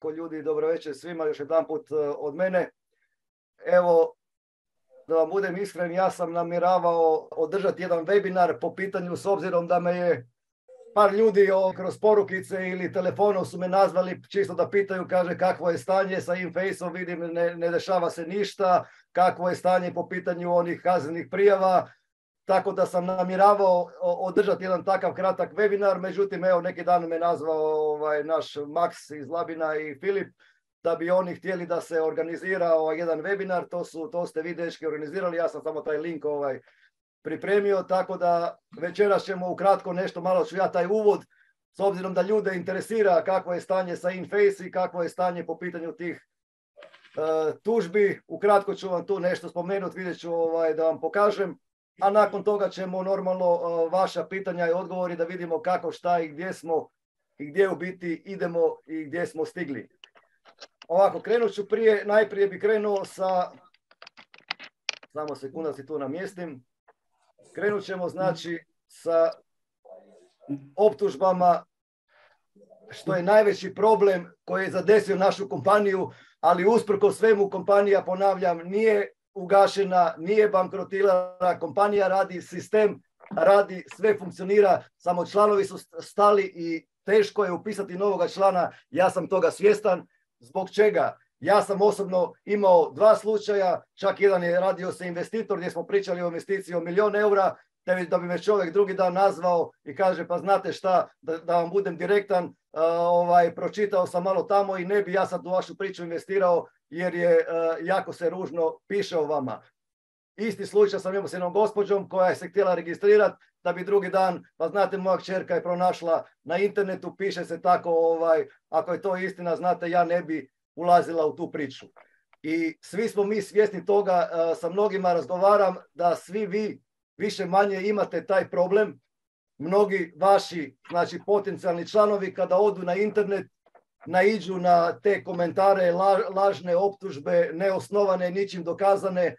ko ljudi, dobro večer svima još jedan put od mene. Evo, da vam budem iskren, ja sam namjeravao održati jedan webinar po pitanju s obzirom da me je par ljudi kroz porukice ili telefonom su me nazvali čisto da pitaju, kaže kakvo je stanje sa Infaceom, vidim ne, ne dešava se ništa, kakvo je stanje po pitanju onih kaznenih prijava, tako da sam namjeravao održati jedan takav kratak webinar, međutim evo neki dan me nazvao ovaj, naš Max iz Labina i Filip, da bi oni htjeli da se organizira ovaj, jedan webinar, to, su, to ste vi dečki organizirali, ja sam samo taj link ovaj, pripremio, tako da večeras ćemo ukratko nešto, malo ću ja taj uvod, s obzirom da ljude interesira kakvo je stanje sa Inface i kakvo je stanje po pitanju tih uh, tužbi. Ukratko ću vam tu nešto spomenuti, vidjet ću ovaj, da vam pokažem, a nakon toga ćemo normalno vaša pitanja i odgovori da vidimo kako, šta i gdje smo i gdje u biti idemo i gdje smo stigli. Ovako, krenut ću prije, najprije bi krenuo sa, samo sekunda si tu namjestim, krenut ćemo znači sa optužbama što je najveći problem koji je zadesio našu kompaniju, ali usprko svemu kompanija, ponavljam, nije ugašena, nije bankrotirana, kompanija radi sistem, radi, sve funkcionira, samo članovi su stali i teško je upisati novoga člana, ja sam toga svjestan, Zbog čega? Ja sam osobno imao dva slučaja, čak jedan je radio se investitor gdje smo pričali o investiciji o milion eura, da bi me čovjek drugi dan nazvao i kaže pa znate šta, da, da vam budem direktan, ovaj, pročitao sam malo tamo i ne bi ja sad u vašu priču investirao jer je jako se ružno piše o vama. Isti slučaj sam imao s jednom gospođom koja je se htjela registrirati da bi drugi dan, pa znate moja kćerka je pronašla na internetu, piše se tako, ovaj, ako je to istina, znate ja ne bi ulazila u tu priču. I svi smo mi svjesni toga, sa mnogima razgovaram da svi vi više manje imate taj problem. Mnogi vaši, znači potencijalni članovi kada odu na internet, naiđu na te komentare, lažne optužbe, neosnovane, ničim dokazane,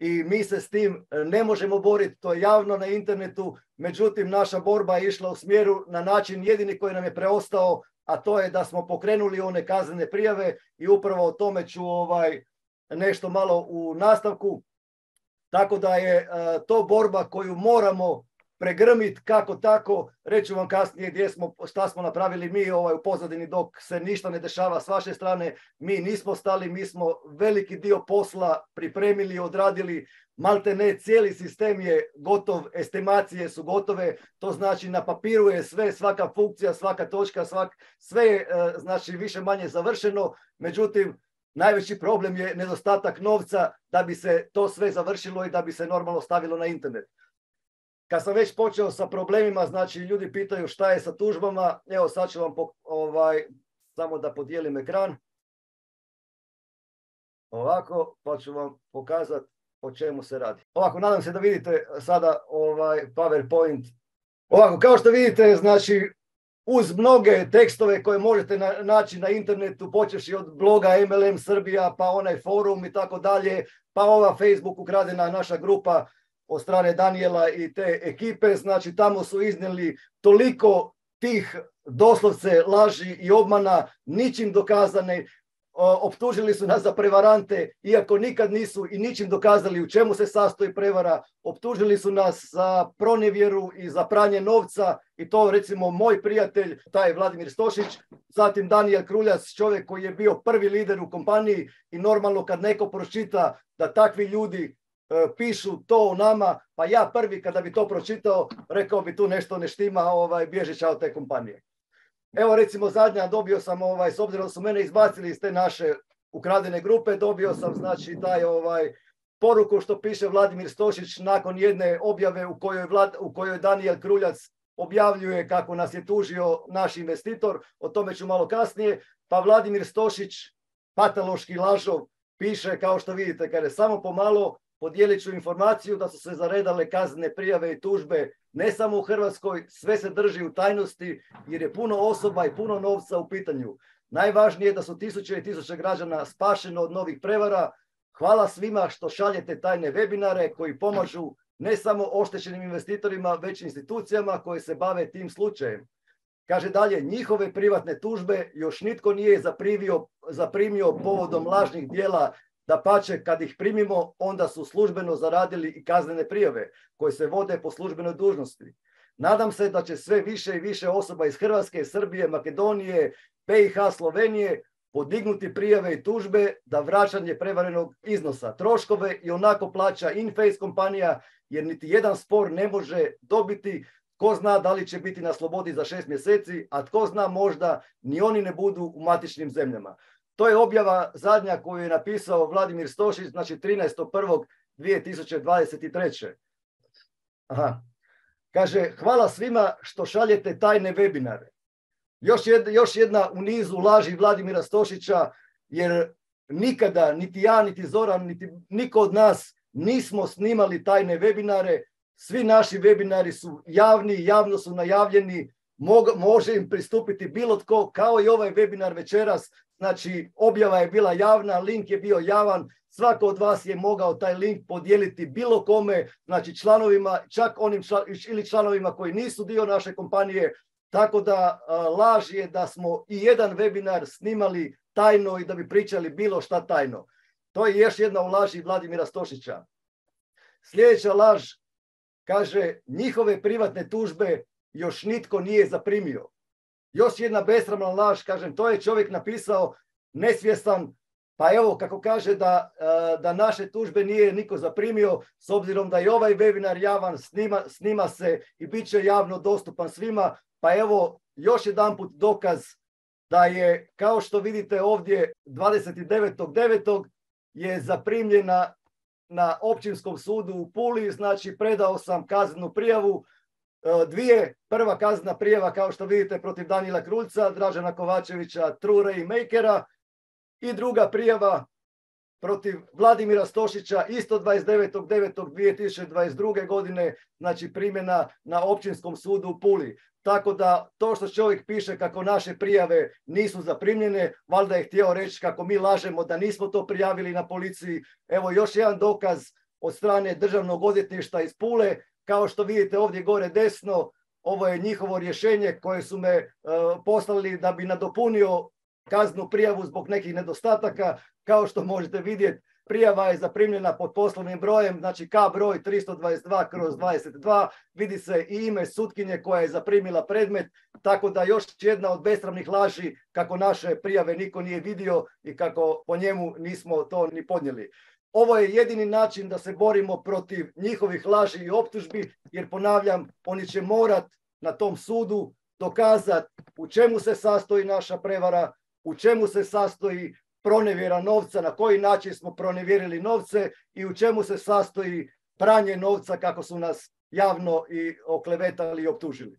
i mi se s tim e, ne možemo boriti, to je javno na internetu, međutim naša borba je išla u smjeru na način jedini koji nam je preostao, a to je da smo pokrenuli one kaznene prijave i upravo o tome ću ovaj, nešto malo u nastavku. Tako da je e, to borba koju moramo pregrmit kako tako, reću vam kasnije gdje smo, šta smo napravili mi ovaj, u pozadini dok se ništa ne dešava s vaše strane, mi nismo stali, mi smo veliki dio posla pripremili, odradili, malte ne, cijeli sistem je gotov, estimacije su gotove, to znači na papiru je sve, svaka funkcija, svaka točka, svak, sve je e, znači više manje završeno, međutim najveći problem je nedostatak novca da bi se to sve završilo i da bi se normalno stavilo na internet kad sam već počeo sa problemima, znači ljudi pitaju šta je sa tužbama, evo sad ću vam ovaj, samo da podijelim ekran. Ovako, pa ću vam pokazati o čemu se radi. Ovako, nadam se da vidite sada ovaj PowerPoint. Ovako, kao što vidite, znači, uz mnoge tekstove koje možete naći na internetu, počeši od bloga MLM Srbija, pa onaj forum i tako dalje, pa ova Facebook ukradena naša grupa od strane Daniela i te ekipe, znači tamo su iznijeli toliko tih doslovce laži i obmana, ničim dokazane, optužili su nas za prevarante, iako nikad nisu i ničim dokazali u čemu se sastoji prevara, optužili su nas za pronevjeru i za pranje novca i to recimo moj prijatelj, taj Vladimir Stošić, zatim Daniel Kruljac, čovjek koji je bio prvi lider u kompaniji i normalno kad neko pročita da takvi ljudi E, pišu to o nama, pa ja prvi kada bi to pročitao, rekao bi tu nešto ne štima, ovaj, bježi od te kompanije. Evo recimo zadnja dobio sam, ovaj, s obzirom da su mene izbacili iz te naše ukradene grupe, dobio sam znači taj ovaj, poruku što piše Vladimir Stošić nakon jedne objave u kojoj, Vlad, u kojoj Daniel Kruljac objavljuje kako nas je tužio naš investitor, o tome ću malo kasnije, pa Vladimir Stošić, patološki lažov, piše kao što vidite, kada je samo pomalo podijelit ću informaciju da su se zaredale kaznene prijave i tužbe ne samo u Hrvatskoj, sve se drži u tajnosti jer je puno osoba i puno novca u pitanju. Najvažnije je da su tisuće i tisuće građana spašeno od novih prevara. Hvala svima što šaljete tajne webinare koji pomažu ne samo oštećenim investitorima, već institucijama koje se bave tim slučajem. Kaže dalje, njihove privatne tužbe još nitko nije zaprimio, povodom lažnih dijela da pače kad ih primimo, onda su službeno zaradili i kaznene prijave koje se vode po službenoj dužnosti. Nadam se da će sve više i više osoba iz Hrvatske, Srbije, Makedonije, BiH, Slovenije podignuti prijave i tužbe da vraćanje prevarenog iznosa troškove i onako plaća Inface kompanija jer niti jedan spor ne može dobiti Ko zna da li će biti na slobodi za šest mjeseci, a tko zna možda ni oni ne budu u matičnim zemljama. To je objava zadnja koju je napisao Vladimir Stošić, znači 13.1.2023. Aha. Kaže, hvala svima što šaljete tajne webinare. Još jedna, još jedna u nizu laži Vladimira Stošića, jer nikada, niti ja, niti Zoran, niti niko od nas nismo snimali tajne webinare, svi naši webinari su javni, javno su najavljeni, može im pristupiti bilo tko, kao i ovaj webinar večeras. Znači, objava je bila javna, link je bio javan, svako od vas je mogao taj link podijeliti bilo kome, znači članovima, čak onim ili članovima koji nisu dio naše kompanije, tako da laž je da smo i jedan webinar snimali tajno i da bi pričali bilo šta tajno. To je još jedna u laži Vladimira Stošića. Sljedeća laž Kaže, njihove privatne tužbe još nitko nije zaprimio. Još jedna besramna laž, kažem, to je čovjek napisao nesvjestan, pa evo kako kaže da, e, da naše tužbe nije niko zaprimio, s obzirom da je ovaj webinar javan, snima, snima se i bit će javno dostupan svima, pa evo još jedan put dokaz da je, kao što vidite ovdje, 29.9. je zaprimljena na općinskom sudu u Puli, znači predao sam kaznenu prijavu, dvije, prva kaznena prijava kao što vidite protiv Danila Kruljca, Dražana Kovačevića, Trure i Mejkera i druga prijava protiv Vladimira Stošića isto 29.9.2022. godine, znači primjena na općinskom sudu u Puli. Tako da to što čovjek piše kako naše prijave nisu zaprimljene, valjda je htio reći kako mi lažemo da nismo to prijavili na policiji. Evo još jedan dokaz od strane državnog odvjetništva iz Pule. Kao što vidite ovdje gore desno, ovo je njihovo rješenje koje su me e, poslali da bi nadopunio kaznu prijavu zbog nekih nedostataka. Kao što možete vidjeti, Prijava je zaprimljena pod poslovnim brojem, znači K broj 322 kroz 22, vidi se i ime sutkinje koja je zaprimila predmet, tako da još jedna od besramnih laži kako naše prijave niko nije vidio i kako po njemu nismo to ni podnijeli. Ovo je jedini način da se borimo protiv njihovih laži i optužbi, jer ponavljam, oni će morat na tom sudu dokazati u čemu se sastoji naša prevara, u čemu se sastoji pronevjera novca, na koji način smo pronevjerili novce i u čemu se sastoji pranje novca kako su nas javno i oklevetali i optužili.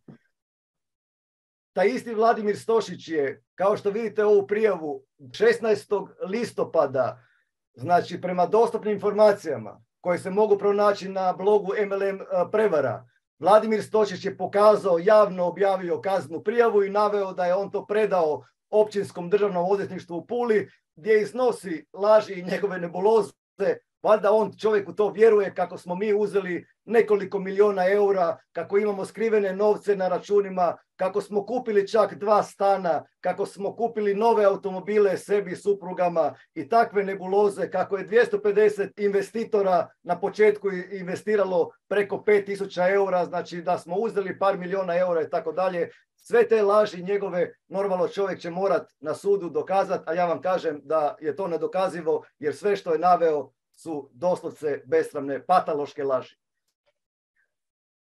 Taj isti Vladimir Stošić je, kao što vidite ovu prijavu, 16. listopada, znači prema dostupnim informacijama koje se mogu pronaći na blogu MLM e, prevara, Vladimir Stošić je pokazao, javno objavio kaznu prijavu i naveo da je on to predao općinskom državnom odvjetništvu u Puli gdje iznosi laži i njegove nebuloze, valjda on čovjek u to vjeruje kako smo mi uzeli nekoliko miliona eura, kako imamo skrivene novce na računima, kako smo kupili čak dva stana, kako smo kupili nove automobile sebi, suprugama i takve nebuloze, kako je 250 investitora na početku investiralo preko 5000 eura, znači da smo uzeli par miliona eura i tako dalje. Sve te laži njegove normalno čovjek će morat na sudu dokazati, a ja vam kažem da je to nedokazivo jer sve što je naveo su doslovce besramne patološke laži.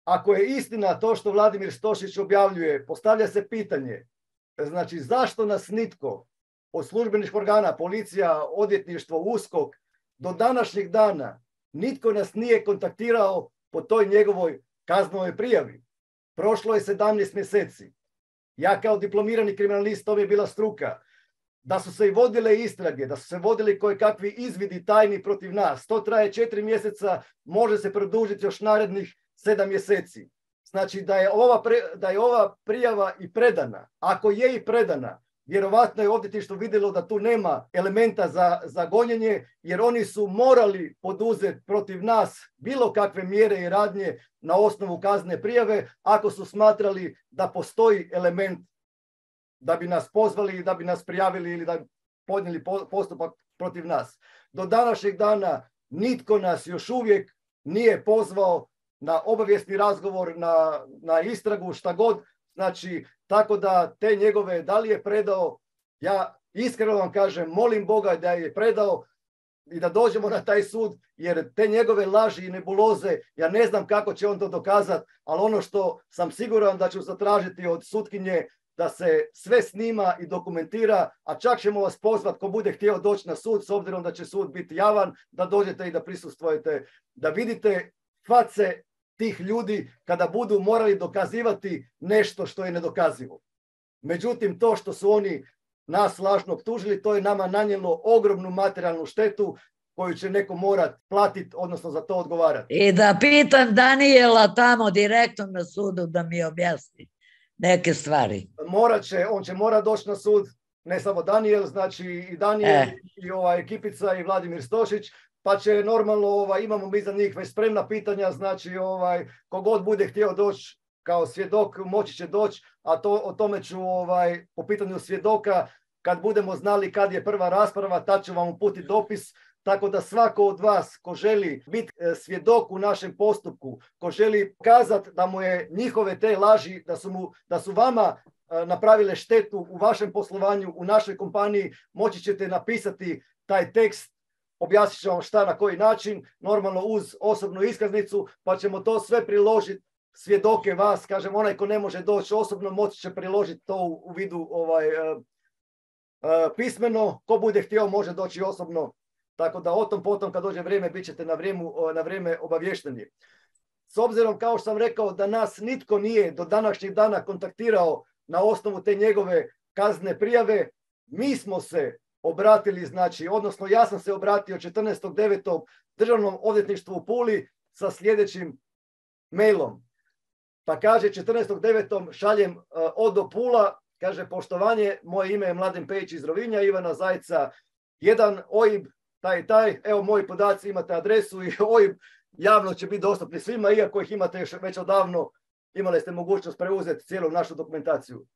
Ako je istina to što Vladimir Stošić objavljuje, postavlja se pitanje, znači zašto nas nitko od službenih organa, policija, odvjetništvo, uskok, do današnjeg dana nitko nas nije kontaktirao po toj njegovoj kaznoj prijavi. Prošlo je 17 mjeseci. Ja kao diplomirani kriminalist, to je bila struka, da su se i vodile istrage, da su se vodili koje kakvi izvidi tajni protiv nas. To traje četiri mjeseca, može se produžiti još narednih sedam mjeseci. Znači da je, ova da je ova prijava i predana, ako je i predana, vjerovatno je odvjetništvo vidjelo da tu nema elementa za, za gonjenje, jer oni su morali poduzeti protiv nas bilo kakve mjere i radnje na osnovu kazne prijave, ako su smatrali da postoji element da bi nas pozvali da bi nas prijavili ili da podnijeli postupak protiv nas. Do današnjeg dana nitko nas još uvijek nije pozvao na obavijesni razgovor, na, na istragu, šta god. Znači, tako da te njegove, da li je predao, ja iskreno vam kažem, molim Boga da je predao i da dođemo na taj sud, jer te njegove laži i nebuloze, ja ne znam kako će on to dokazati, ali ono što sam siguran da ću zatražiti od sutkinje da se sve snima i dokumentira, a čak ćemo vas pozvati ko bude htio doći na sud, s obzirom da će sud biti javan, da dođete i da prisustvujete, da vidite face tih ljudi kada budu morali dokazivati nešto što je nedokazivo. Međutim, to što su oni nas lažno optužili, to je nama nanijelo ogromnu materijalnu štetu koju će neko morat platiti, odnosno za to odgovarati. I da pitam Daniela tamo direktno na sudu da mi objasni neke stvari. Morat će, on će morat doći na sud, ne samo Daniel, znači i Daniel e. i ova ekipica i Vladimir Stošić, pa će normalno, ovaj, imamo mi za njih već spremna pitanja, znači ovaj, kogod bude htio doći kao svjedok moći će doći, a to, o tome ću ovaj, po pitanju svjedoka, kad budemo znali kad je prva rasprava, tad ću vam uputiti dopis, tako da svako od vas ko želi biti e, svjedok u našem postupku, ko želi kazati da mu je njihove te laži, da su, mu, da su vama e, napravile štetu u vašem poslovanju, u našoj kompaniji, moći ćete napisati taj tekst, objasnit vam šta na koji način, normalno uz osobnu iskaznicu, pa ćemo to sve priložiti svjedoke vas, kažem, onaj ko ne može doći osobno, moći će priložiti to u, vidu ovaj, e, pismeno, ko bude htio može doći osobno tako da o tom potom kad dođe vrijeme bit ćete na, na vrijeme obavješteni. S obzirom, kao što sam rekao, da nas nitko nije do današnjeg dana kontaktirao na osnovu te njegove kazne prijave, mi smo se obratili, znači, odnosno ja sam se obratio 14.9. državnom odvjetništvu u Puli sa sljedećim mailom. Pa kaže 14.9. šaljem uh, od Pula, kaže poštovanje, moje ime je Mladen Pejić iz Rovinja, Ivana Zajca, jedan OIB taj i taj, evo moji podaci, imate adresu i OIB javno će biti dostupni svima, iako ih imate još već odavno, imali ste mogućnost preuzeti cijelu našu dokumentaciju.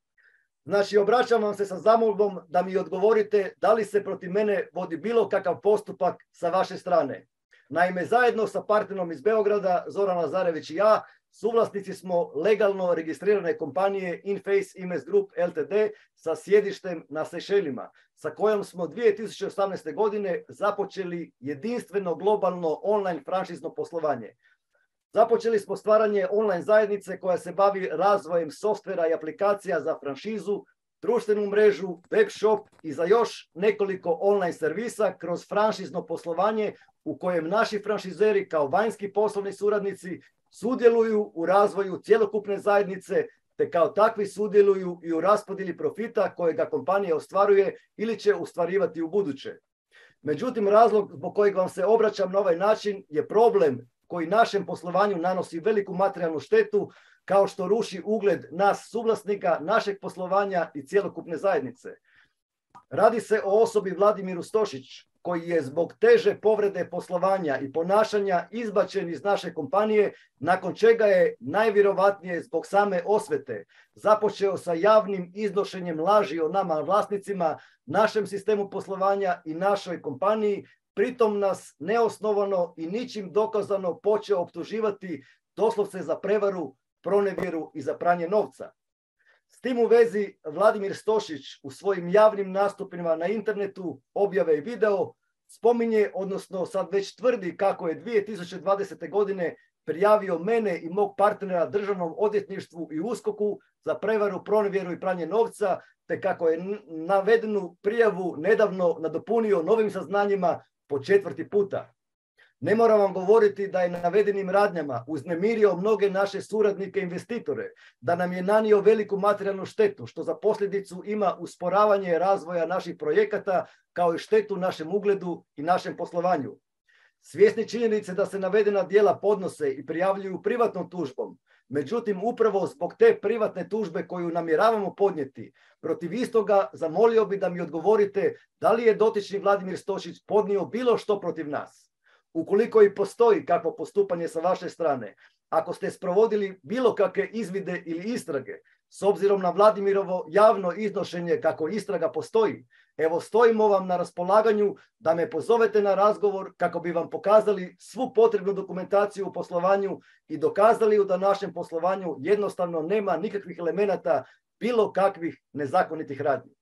Znači, obraćam vam se sa zamolbom da mi odgovorite da li se protiv mene vodi bilo kakav postupak sa vaše strane. Naime, zajedno sa partnerom iz Beograda, Zoran Lazarević i ja, Suvlasnici smo legalno registrirane kompanije Inface Imes Group Ltd sa sjedištem na Sešelima, sa kojom smo 2018. godine započeli jedinstveno globalno online franšizno poslovanje. Započeli smo stvaranje online zajednice koja se bavi razvojem softvera i aplikacija za franšizu, društvenu mrežu, web shop i za još nekoliko online servisa kroz franšizno poslovanje u kojem naši franšizeri kao vanjski poslovni suradnici sudjeluju u razvoju cjelokupne zajednice te kao takvi sudjeluju i u raspodjeli profita kojega kompanija ostvaruje ili će ostvarivati u buduće. Međutim, razlog zbog kojeg vam se obraćam na ovaj način je problem koji našem poslovanju nanosi veliku materijalnu štetu kao što ruši ugled nas suvlasnika, našeg poslovanja i cjelokupne zajednice. Radi se o osobi Vladimiru Stošić, koji je zbog teže povrede poslovanja i ponašanja izbačen iz naše kompanije, nakon čega je najvjerovatnije zbog same osvete započeo sa javnim iznošenjem laži o nama vlasnicima, našem sistemu poslovanja i našoj kompaniji, pritom nas neosnovano i ničim dokazano počeo optuživati doslovce za prevaru, pronevjeru i za pranje novca. S tim u vezi Vladimir Stošić u svojim javnim nastupima na internetu, objave i video spominje, odnosno sad već tvrdi kako je 2020. godine prijavio mene i mog partnera državnom odvjetništvu i uskoku za prevaru, pronevjeru i pranje novca, te kako je navedenu prijavu nedavno nadopunio novim saznanjima po četvrti puta. Ne moram vam govoriti da je navedenim radnjama uznemirio mnoge naše suradnike investitore, da nam je nanio veliku materijalnu štetu, što za posljedicu ima usporavanje razvoja naših projekata, kao i štetu našem ugledu i našem poslovanju. Svjesni činjenice da se navedena dijela podnose i prijavljuju privatnom tužbom, Međutim, upravo zbog te privatne tužbe koju namjeravamo podnijeti protiv istoga, zamolio bi da mi odgovorite da li je dotični Vladimir Stošić podnio bilo što protiv nas. Ukoliko i postoji kakvo postupanje sa vaše strane, ako ste sprovodili bilo kakve izvide ili istrage, s obzirom na Vladimirovo javno iznošenje kako istraga postoji, evo stojimo vam na raspolaganju da me pozovete na razgovor kako bi vam pokazali svu potrebnu dokumentaciju u poslovanju i dokazali da našem poslovanju jednostavno nema nikakvih elemenata bilo kakvih nezakonitih radnji.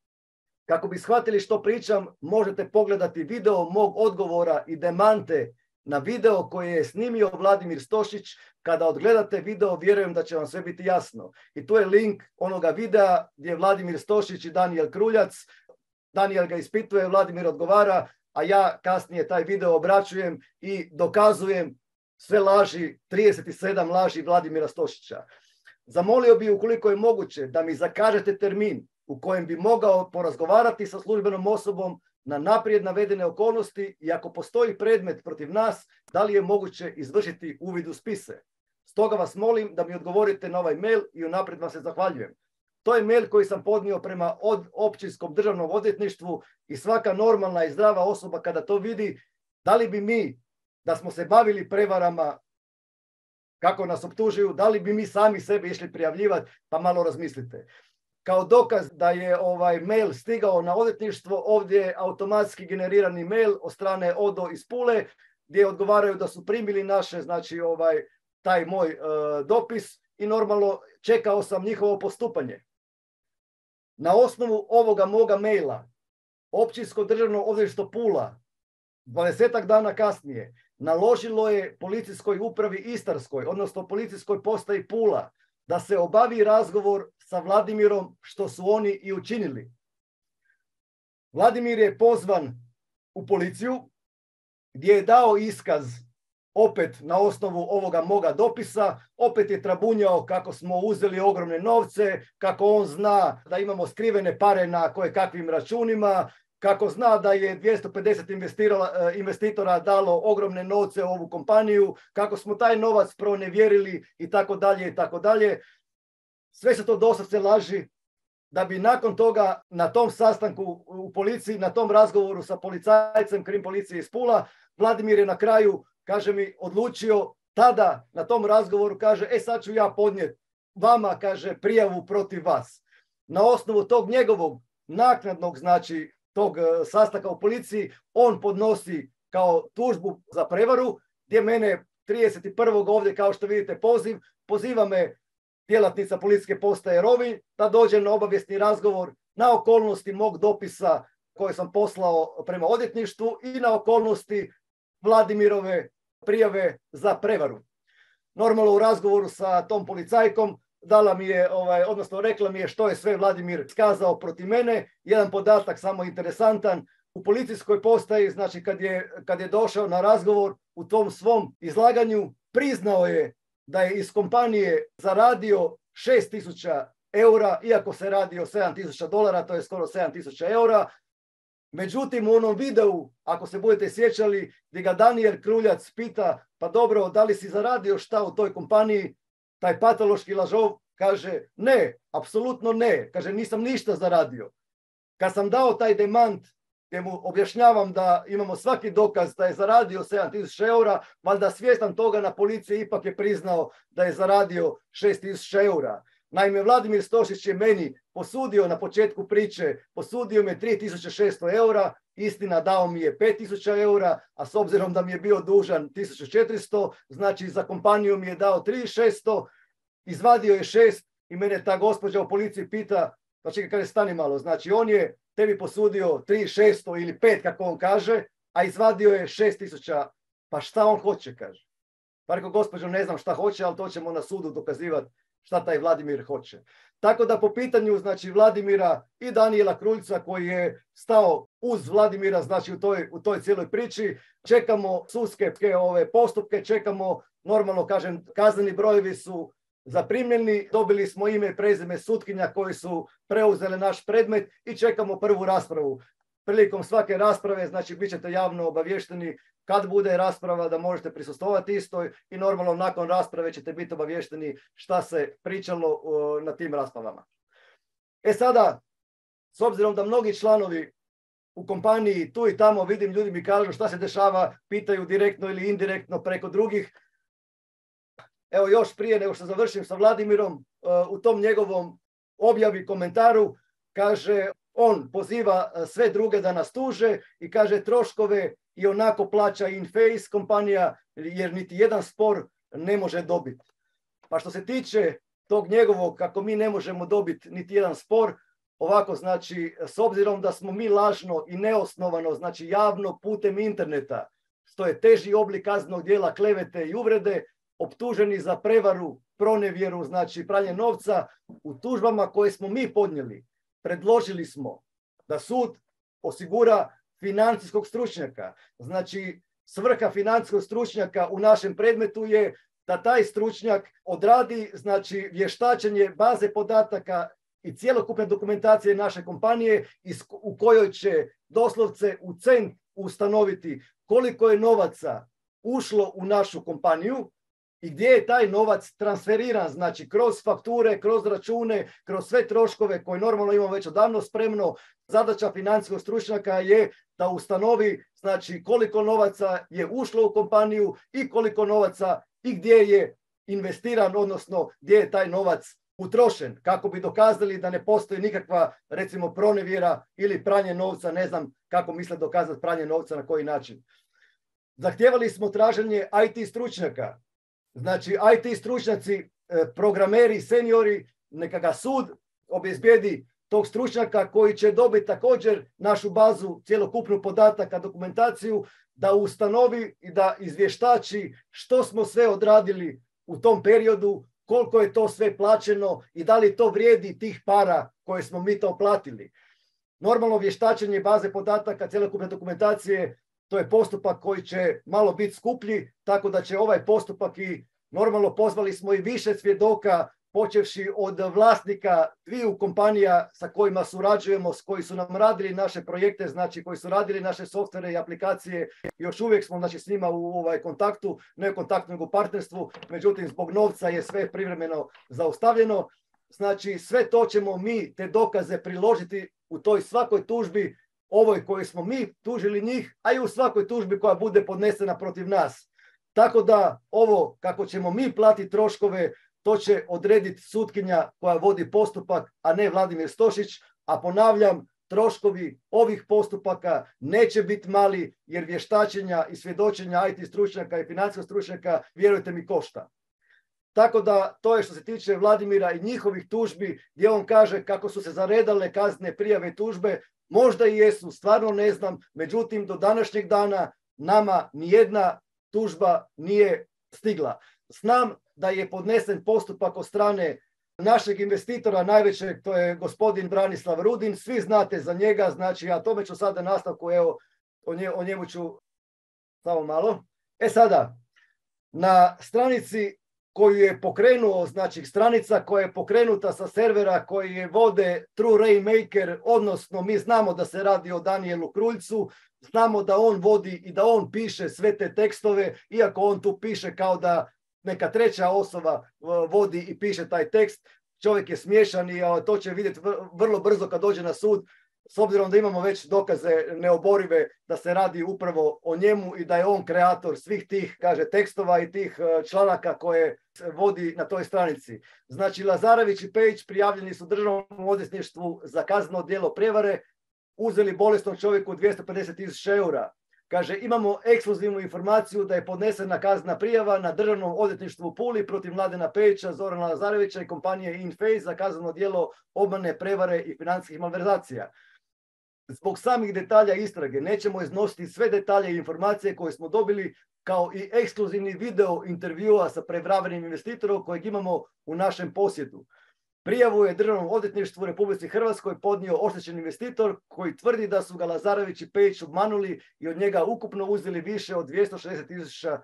Kako bi shvatili što pričam, možete pogledati video mog odgovora i demante na video koji je snimio Vladimir Stošić. Kada odgledate video, vjerujem da će vam sve biti jasno. I tu je link onoga videa gdje Vladimir Stošić i Daniel Kruljac. Daniel ga ispituje, Vladimir odgovara, a ja kasnije taj video obraćujem i dokazujem sve laži, 37 laži Vladimira Stošića. Zamolio bi ukoliko je moguće da mi zakažete termin u kojem bi mogao porazgovarati sa službenom osobom na naprijed navedene okolnosti i ako postoji predmet protiv nas, da li je moguće izvršiti uvid u spise. Stoga vas molim da mi odgovorite na ovaj mail i unaprijed vam se zahvaljujem. To je mail koji sam podnio prema općinskom državnom odvjetništvu i svaka normalna i zdrava osoba kada to vidi, da li bi mi, da smo se bavili prevarama, kako nas optužuju, da li bi mi sami sebe išli prijavljivati, pa malo razmislite kao dokaz da je ovaj mail stigao na odvjetništvo, ovdje je automatski generirani mail od strane Odo iz Pule, gdje odgovaraju da su primili naše, znači ovaj, taj moj e, dopis i normalno čekao sam njihovo postupanje. Na osnovu ovoga moga maila, općinsko državno odvjetništvo Pula, 20 dana kasnije, naložilo je policijskoj upravi Istarskoj, odnosno policijskoj postaji Pula, da se obavi razgovor sa Vladimirom što su oni i učinili. Vladimir je pozvan u policiju gdje je dao iskaz opet na osnovu ovoga moga dopisa, opet je trabunjao kako smo uzeli ogromne novce, kako on zna da imamo skrivene pare na koje kakvim računima, kako zna da je 250 e, investitora dalo ogromne novce u ovu kompaniju, kako smo taj novac pronevjerili i tako dalje i tako dalje. Sve se to doslovce laži da bi nakon toga na tom sastanku u policiji, na tom razgovoru sa policajcem krim policije iz Pula, Vladimir je na kraju, kaže mi, odlučio tada na tom razgovoru, kaže, e sad ću ja podnijeti vama, kaže, prijavu protiv vas. Na osnovu tog njegovog naknadnog, znači, tog e, sastanka u policiji, on podnosi kao tužbu za prevaru, gdje mene 31. ovdje, kao što vidite, poziv, poziva me djelatnica policijske postaje Rovi da dođe na obavjesni razgovor na okolnosti mog dopisa koje sam poslao prema odjetništvu i na okolnosti Vladimirove prijave za prevaru. Normalno u razgovoru sa tom policajkom dala mi je, ovaj, odnosno rekla mi je što je sve Vladimir skazao protiv mene. Jedan podatak samo interesantan. U policijskoj postaji, znači kad je, kad je došao na razgovor u tom svom izlaganju, priznao je da je iz kompanije zaradio 6000 eura, iako se radi o 7000 dolara, to je skoro 7000 eura. Međutim, u onom videu, ako se budete sjećali, gdje ga Daniel Kruljac pita, pa dobro, da li si zaradio šta u toj kompaniji, taj patološki lažov kaže ne, apsolutno ne, kaže nisam ništa zaradio. Kad sam dao taj demant gdje mu objašnjavam da imamo svaki dokaz da je zaradio 7000 eura, valjda svjestan toga na policiji ipak je priznao da je zaradio 6000 eura. Naime, Vladimir Stošić je meni posudio na početku priče, posudio mi je 3600 eura, istina dao mi je 5000 eura, a s obzirom da mi je bio dužan 1400, znači za kompaniju mi je dao 3600, izvadio je šest i mene ta gospođa u policiji pita, pa čekaj kada stani malo, znači on je tebi posudio 3600 ili 5 kako on kaže, a izvadio je 6000, pa šta on hoće, kaže. Pa rekao, gospođo, ne znam šta hoće, ali to ćemo na sudu dokazivati šta taj Vladimir hoće. Tako da po pitanju znači Vladimira i Daniela Kruljca koji je stao uz Vladimira znači u toj, u toj cijeloj priči, čekamo sudske ove postupke, čekamo normalno kažem kazneni brojevi su zaprimljeni, dobili smo ime i prezime sutkinja koji su preuzele naš predmet i čekamo prvu raspravu. prilikom svake rasprave, znači bit ćete javno obavješteni kad bude rasprava da možete prisustovati istoj i normalno nakon rasprave ćete biti obavješteni šta se pričalo na tim raspravama. E sada, s obzirom da mnogi članovi u kompaniji tu i tamo vidim ljudi mi kažu šta se dešava, pitaju direktno ili indirektno preko drugih. Evo još prije nego što završim sa Vladimirom, u tom njegovom objavi komentaru kaže on poziva sve druge da nas tuže i kaže troškove i onako plaća Inface kompanija jer niti jedan spor ne može dobiti. Pa što se tiče tog njegovog kako mi ne možemo dobiti niti jedan spor, ovako znači s obzirom da smo mi lažno i neosnovano, znači javno putem interneta, što je teži oblik kaznenog dijela klevete i uvrede, optuženi za prevaru, pronevjeru, znači pranje novca, u tužbama koje smo mi podnijeli, predložili smo da sud osigura financijskog stručnjaka. Znači, svrha financijskog stručnjaka u našem predmetu je da taj stručnjak odradi znači vještačenje baze podataka i cjelokupne dokumentacije naše kompanije u kojoj će doslovce u cent ustanoviti koliko je novaca ušlo u našu kompaniju i gdje je taj novac transferiran, znači kroz fakture, kroz račune, kroz sve troškove koje normalno imamo već odavno spremno. Zadaća financijskog stručnjaka je da ustanovi znači koliko novaca je ušlo u kompaniju i koliko novaca i gdje je investiran, odnosno gdje je taj novac utrošen, kako bi dokazali da ne postoji nikakva, recimo, pronevjera ili pranje novca, ne znam kako misle dokazati pranje novca, na koji način. Zahtjevali smo traženje IT stručnjaka, znači IT stručnjaci, e, programeri, seniori, neka ga sud obezbijedi tog stručnjaka koji će dobiti također našu bazu, cjelokupnu podataka, dokumentaciju, da ustanovi i da izvještači što smo sve odradili u tom periodu, koliko je to sve plaćeno i da li to vrijedi tih para koje smo mi to platili. Normalno vještačenje baze podataka, cjelokupne dokumentacije, to je postupak koji će malo biti skuplji, tako da će ovaj postupak i normalno pozvali smo i više svjedoka počevši od vlasnika dviju kompanija sa kojima surađujemo, s koji su nam radili naše projekte, znači koji su radili naše softvere i aplikacije. Još uvijek smo znači, s njima u ovaj kontaktu, ne kontaktu nego partnerstvu, međutim zbog novca je sve privremeno zaustavljeno. Znači sve to ćemo mi, te dokaze priložiti u toj svakoj tužbi, ovoj kojoj smo mi tužili njih, a i u svakoj tužbi koja bude podnesena protiv nas. Tako da ovo kako ćemo mi platiti troškove to će odrediti sutkinja koja vodi postupak, a ne Vladimir Stošić, a ponavljam, troškovi ovih postupaka neće biti mali jer vještačenja i svjedočenja IT stručnjaka i financijskog stručnjaka, vjerujte mi, košta. Tako da to je što se tiče Vladimira i njihovih tužbi gdje on kaže kako su se zaredale kazne prijave i tužbe, možda i jesu, stvarno ne znam, međutim do današnjeg dana nama nijedna tužba nije stigla. Znam da je podnesen postupak od strane našeg investitora najvećeg, to je gospodin Branislav Rudin, svi znate za njega, znači ja tome ću sada nastavku, evo, o njemu ću samo malo. E sada, na stranici koju je pokrenuo, znači stranica koja je pokrenuta sa servera koji je vode True Rainmaker, odnosno mi znamo da se radi o Danielu Kruljcu, znamo da on vodi i da on piše sve te tekstove, iako on tu piše kao da neka treća osoba vodi i piše taj tekst, čovjek je smiješan i to će vidjeti vrlo brzo kad dođe na sud, s obzirom da imamo već dokaze neoborive da se radi upravo o njemu i da je on kreator svih tih, kaže, tekstova i tih e, članaka koje vodi na toj stranici. Znači, Lazarević i Pejić prijavljeni su državnom odvjetništvu za kazneno djelo prevare, uzeli bolesnom čovjeku 250.000 eura. Kaže, imamo ekskluzivnu informaciju da je podnesena kazna prijava na državnom odvjetništvu Puli protiv Mladena Pejića, Zorana Lazarevića i kompanije Inface za kazneno djelo obmane, prevare i financijskih malverzacija. Zbog samih detalja istrage nećemo iznositi sve detalje i informacije koje smo dobili kao i ekskluzivni video intervjua sa prevravenim investitorom kojeg imamo u našem posjedu. Prijavu je Državnom odvjetništvu Republici Hrvatskoj podnio oštećen investitor koji tvrdi da su ga Lazarević i Pejić obmanuli i od njega ukupno uzeli više od 260 tisuća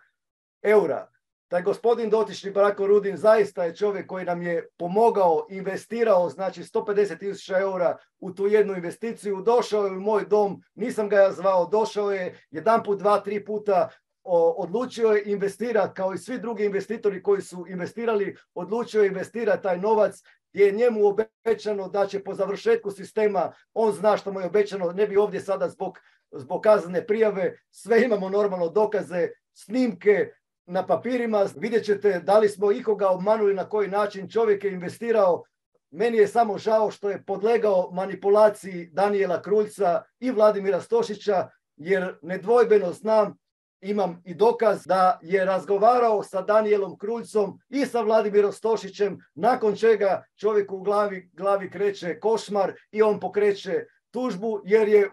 eura. Taj gospodin dotični Branko Rudin zaista je čovjek koji nam je pomogao, investirao, znači 150 tisuća eura u tu jednu investiciju. Došao je u moj dom, nisam ga ja zvao, došao je jedan put, dva, tri puta, odlučio je investirati kao i svi drugi investitori koji su investirali, odlučio je investirati taj novac gdje je njemu obećano da će po završetku sistema, on zna što mu je obećano, ne bi ovdje sada zbog, zbog kaznene prijave, sve imamo normalno dokaze, snimke, na papirima, vidjet ćete da li smo ikoga obmanuli na koji način čovjek je investirao. Meni je samo žao što je podlegao manipulaciji Daniela Kruljca i Vladimira Stošića, jer nedvojbeno znam, imam i dokaz da je razgovarao sa Danielom Kruljcom i sa Vladimirom Stošićem, nakon čega čovjeku u glavi, glavi kreće košmar i on pokreće tužbu, jer je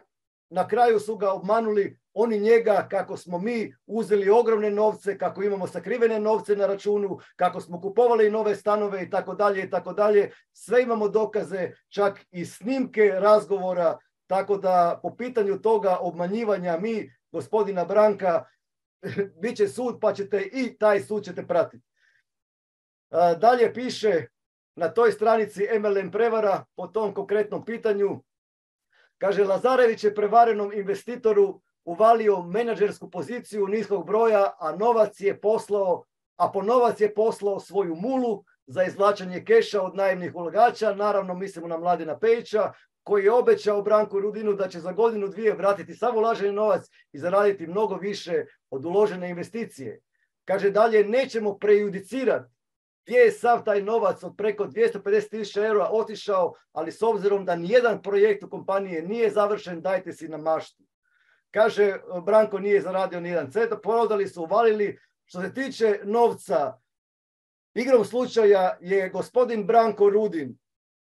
na kraju su ga obmanuli oni njega kako smo mi uzeli ogromne novce, kako imamo sakrivene novce na računu, kako smo kupovali nove stanove i tako dalje i tako dalje. Sve imamo dokaze, čak i snimke razgovora, tako da po pitanju toga obmanjivanja mi, gospodina Branka, bit će sud pa ćete i taj sud ćete pratiti. Dalje piše na toj stranici MLM prevara po tom konkretnom pitanju. Kaže, Lazarević je prevarenom investitoru uvalio menadžersku poziciju niskog broja, a novac je poslao, a po novac je poslao svoju mulu za izvlačenje keša od najemnih ulagača, naravno mislimo na Mladina Pejića, koji je obećao Branku Rudinu da će za godinu dvije vratiti samo uloženi novac i zaraditi mnogo više od uložene investicije. Kaže dalje, nećemo prejudicirati gdje je sav taj novac od preko 250 tisuća eura otišao, ali s obzirom da nijedan projekt u kompanije nije završen, dajte si na maštu. Kaže, Branko nije zaradio ni jedan cent, prodali su, uvalili. Što se tiče novca, igrom slučaja je gospodin Branko Rudin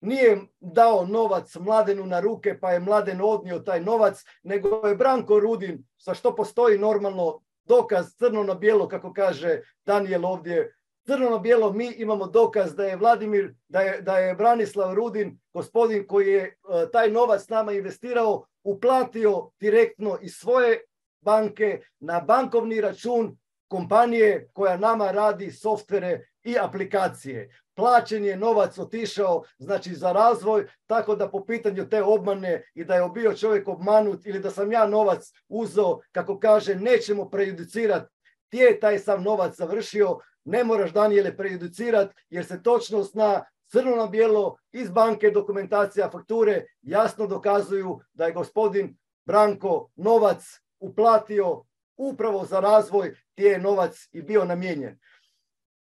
nije dao novac Mladenu na ruke pa je Mladen odnio taj novac, nego je Branko Rudin, sa što postoji normalno dokaz crno na bijelo, kako kaže Daniel ovdje, crno na bijelo mi imamo dokaz da je Vladimir, da je, da je Branislav Rudin, gospodin koji je e, taj novac nama investirao, uplatio direktno iz svoje banke na bankovni račun kompanije koja nama radi softvere i aplikacije. Plaćen je novac otišao znači za razvoj, tako da po pitanju te obmane i da je bio čovjek obmanut ili da sam ja novac uzeo, kako kaže, nećemo prejudicirati gdje je taj sam novac završio, ne moraš Danijele prejudicirati jer se točno zna crno na bijelo iz banke dokumentacija fakture jasno dokazuju da je gospodin Branko novac uplatio upravo za razvoj gdje je novac i bio namijenjen.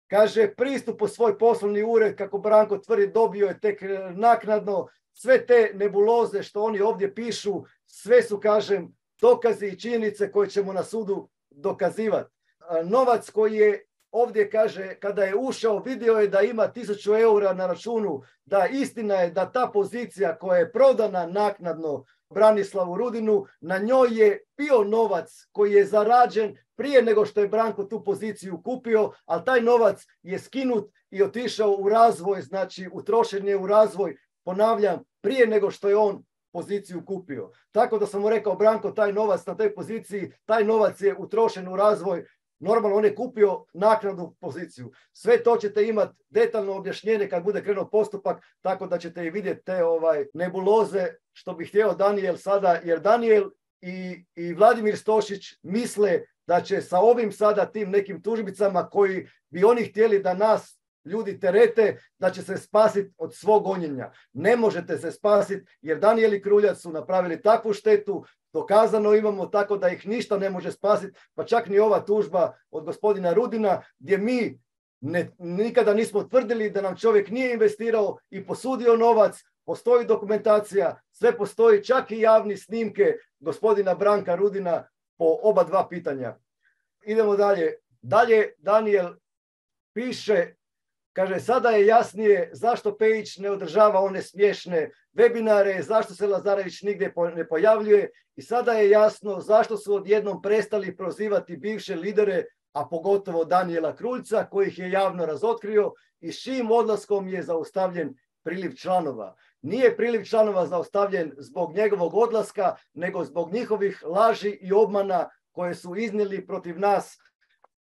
Kaže, pristup u svoj poslovni ured, kako Branko tvrdi, dobio je tek naknadno. Sve te nebuloze što oni ovdje pišu, sve su, kažem, dokazi i činjenice koje ćemo na sudu dokazivati. Novac koji je ovdje kaže kada je ušao vidio je da ima tisuću eura na računu, da istina je da ta pozicija koja je prodana naknadno Branislavu Rudinu, na njoj je bio novac koji je zarađen prije nego što je Branko tu poziciju kupio, ali taj novac je skinut i otišao u razvoj, znači utrošen je u razvoj, ponavljam, prije nego što je on poziciju kupio. Tako da sam mu rekao, Branko, taj novac na toj poziciji, taj novac je utrošen u razvoj, Normalno on je kupio naknadnu poziciju. Sve to ćete imati detaljno objašnjenje kad bude krenuo postupak, tako da ćete i vidjeti te ovaj nebuloze što bi htio Daniel sada, jer Daniel i, i Vladimir Stošić misle da će sa ovim sada tim nekim tužbicama koji bi oni htjeli da nas ljudi terete, da će se spasiti od svog gonjenja. Ne možete se spasiti jer Daniel i Kruljac su napravili takvu štetu, dokazano imamo tako da ih ništa ne može spasiti, pa čak ni ova tužba od gospodina Rudina gdje mi ne, nikada nismo tvrdili da nam čovjek nije investirao i posudio novac, postoji dokumentacija, sve postoji, čak i javni snimke gospodina Branka Rudina po oba dva pitanja. Idemo dalje. Dalje Daniel piše Kaže, sada je jasnije zašto Pejić ne održava one smiješne webinare, zašto se Lazarević nigdje ne pojavljuje i sada je jasno zašto su odjednom prestali prozivati bivše lidere, a pogotovo Daniela Kruljca, kojih je javno razotkrio i s čim odlaskom je zaustavljen priliv članova. Nije priliv članova zaustavljen zbog njegovog odlaska, nego zbog njihovih laži i obmana koje su iznijeli protiv nas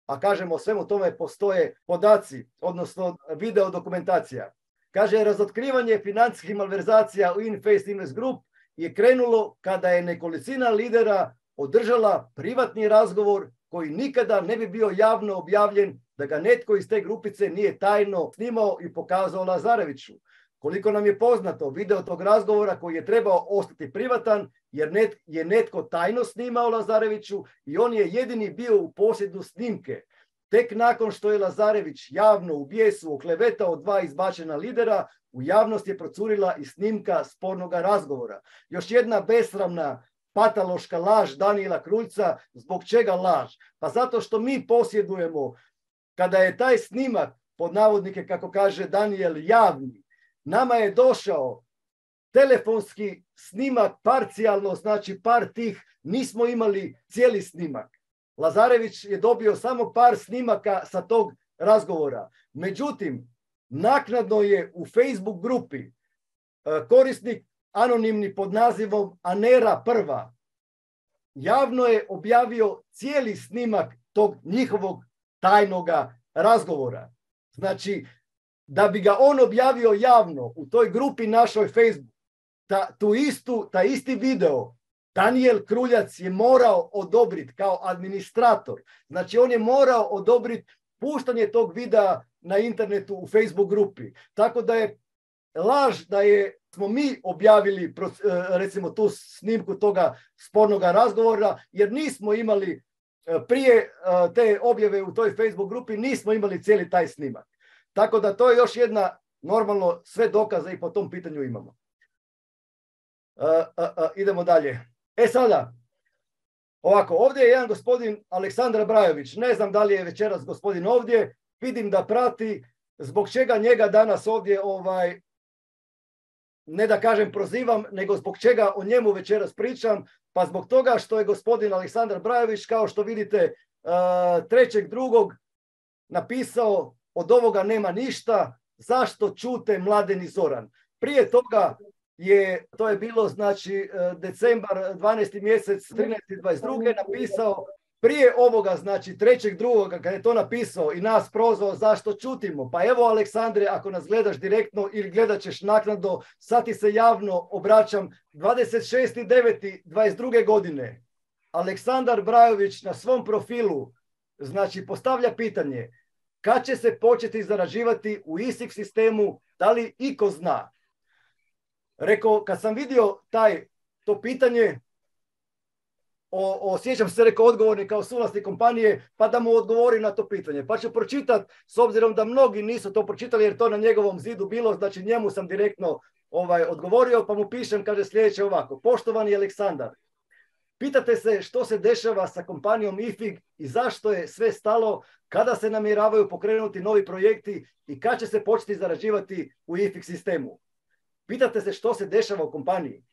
a kažemo o svemu tome postoje podaci, odnosno video dokumentacija. Kaže, razotkrivanje financijskih malverzacija u Inface Invest Group je krenulo kada je nekolicina lidera održala privatni razgovor koji nikada ne bi bio javno objavljen da ga netko iz te grupice nije tajno snimao i pokazao Lazareviću. Koliko nam je poznato, video tog razgovora koji je trebao ostati privatan, jer net, je netko tajno snimao Lazareviću i on je jedini bio u posjedu snimke. Tek nakon što je Lazarević javno u bijesu oklevetao dva izbačena lidera, u javnost je procurila i snimka spornog razgovora. Još jedna besramna pataloška laž Danijela Kruljca. Zbog čega laž? Pa zato što mi posjedujemo, kada je taj snimak, pod navodnike, kako kaže Daniel, javni, nama je došao telefonski snimak parcijalno, znači par tih, nismo imali cijeli snimak. Lazarević je dobio samo par snimaka sa tog razgovora. Međutim, naknadno je u Facebook grupi e, korisnik anonimni pod nazivom Anera prva javno je objavio cijeli snimak tog njihovog tajnoga razgovora. Znači, da bi ga on objavio javno u toj grupi našoj Facebook, ta, tu istu, ta isti video Daniel Kruljac je morao odobriti kao administrator. Znači on je morao odobriti puštanje tog videa na internetu u Facebook grupi. Tako da je laž da je smo mi objavili e, recimo tu snimku toga spornog razgovora jer nismo imali e, prije e, te objave u toj Facebook grupi nismo imali cijeli taj snimak. Tako da to je još jedna normalno sve dokaze i po tom pitanju imamo. Idemo dalje. E sada, ovako, ovdje je jedan gospodin Aleksandar Brajović. Ne znam da li je večeras gospodin ovdje. Vidim da prati zbog čega njega danas ovdje ovaj, ne da kažem prozivam, nego zbog čega o njemu večeras pričam, pa zbog toga što je gospodin Aleksandar Brajović, kao što vidite, trećeg drugog napisao od ovoga nema ništa, zašto čute Mladen i Zoran. Prije toga je, to je bilo znači e, decembar 12. mjesec 13.22. napisao prije ovoga, znači trećeg drugoga, kada je to napisao i nas prozvao zašto čutimo. Pa evo Aleksandre, ako nas gledaš direktno ili gledat ćeš naknadno, sad ti se javno obraćam 26.9.22. godine. Aleksandar Brajović na svom profilu znači postavlja pitanje kad će se početi zaraživati u ISIC sistemu, da li iko zna? Rekao, kad sam vidio taj, to pitanje, o, osjećam se rekao odgovorni kao suvlasnik kompanije, pa da mu odgovori na to pitanje. Pa ću pročitati, s obzirom da mnogi nisu to pročitali jer to na njegovom zidu bilo, znači njemu sam direktno ovaj odgovorio, pa mu pišem, kaže sljedeće ovako. Poštovani Aleksandar, pitate se što se dešava sa kompanijom IFIG i zašto je sve stalo, kada se namjeravaju pokrenuti novi projekti i kad će se početi zarađivati u IFIG sistemu. Pitate se što se dešava u kompaniji.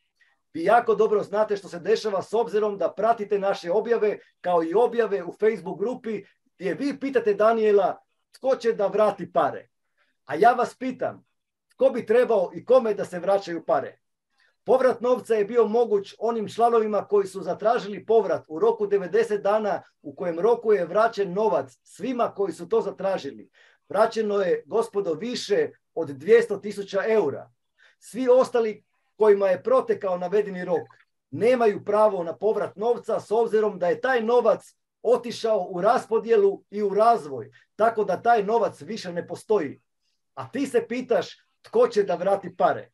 Vi jako dobro znate što se dešava s obzirom da pratite naše objave kao i objave u Facebook grupi gdje vi pitate Daniela tko će da vrati pare. A ja vas pitam tko bi trebao i kome da se vraćaju pare. Povrat novca je bio moguć onim članovima koji su zatražili povrat u roku 90 dana u kojem roku je vraćen novac svima koji su to zatražili. Vraćeno je, gospodo, više od 200 tisuća eura. Svi ostali kojima je protekao navedeni rok nemaju pravo na povrat novca s obzirom da je taj novac otišao u raspodjelu i u razvoj, tako da taj novac više ne postoji. A ti se pitaš tko će da vrati pare.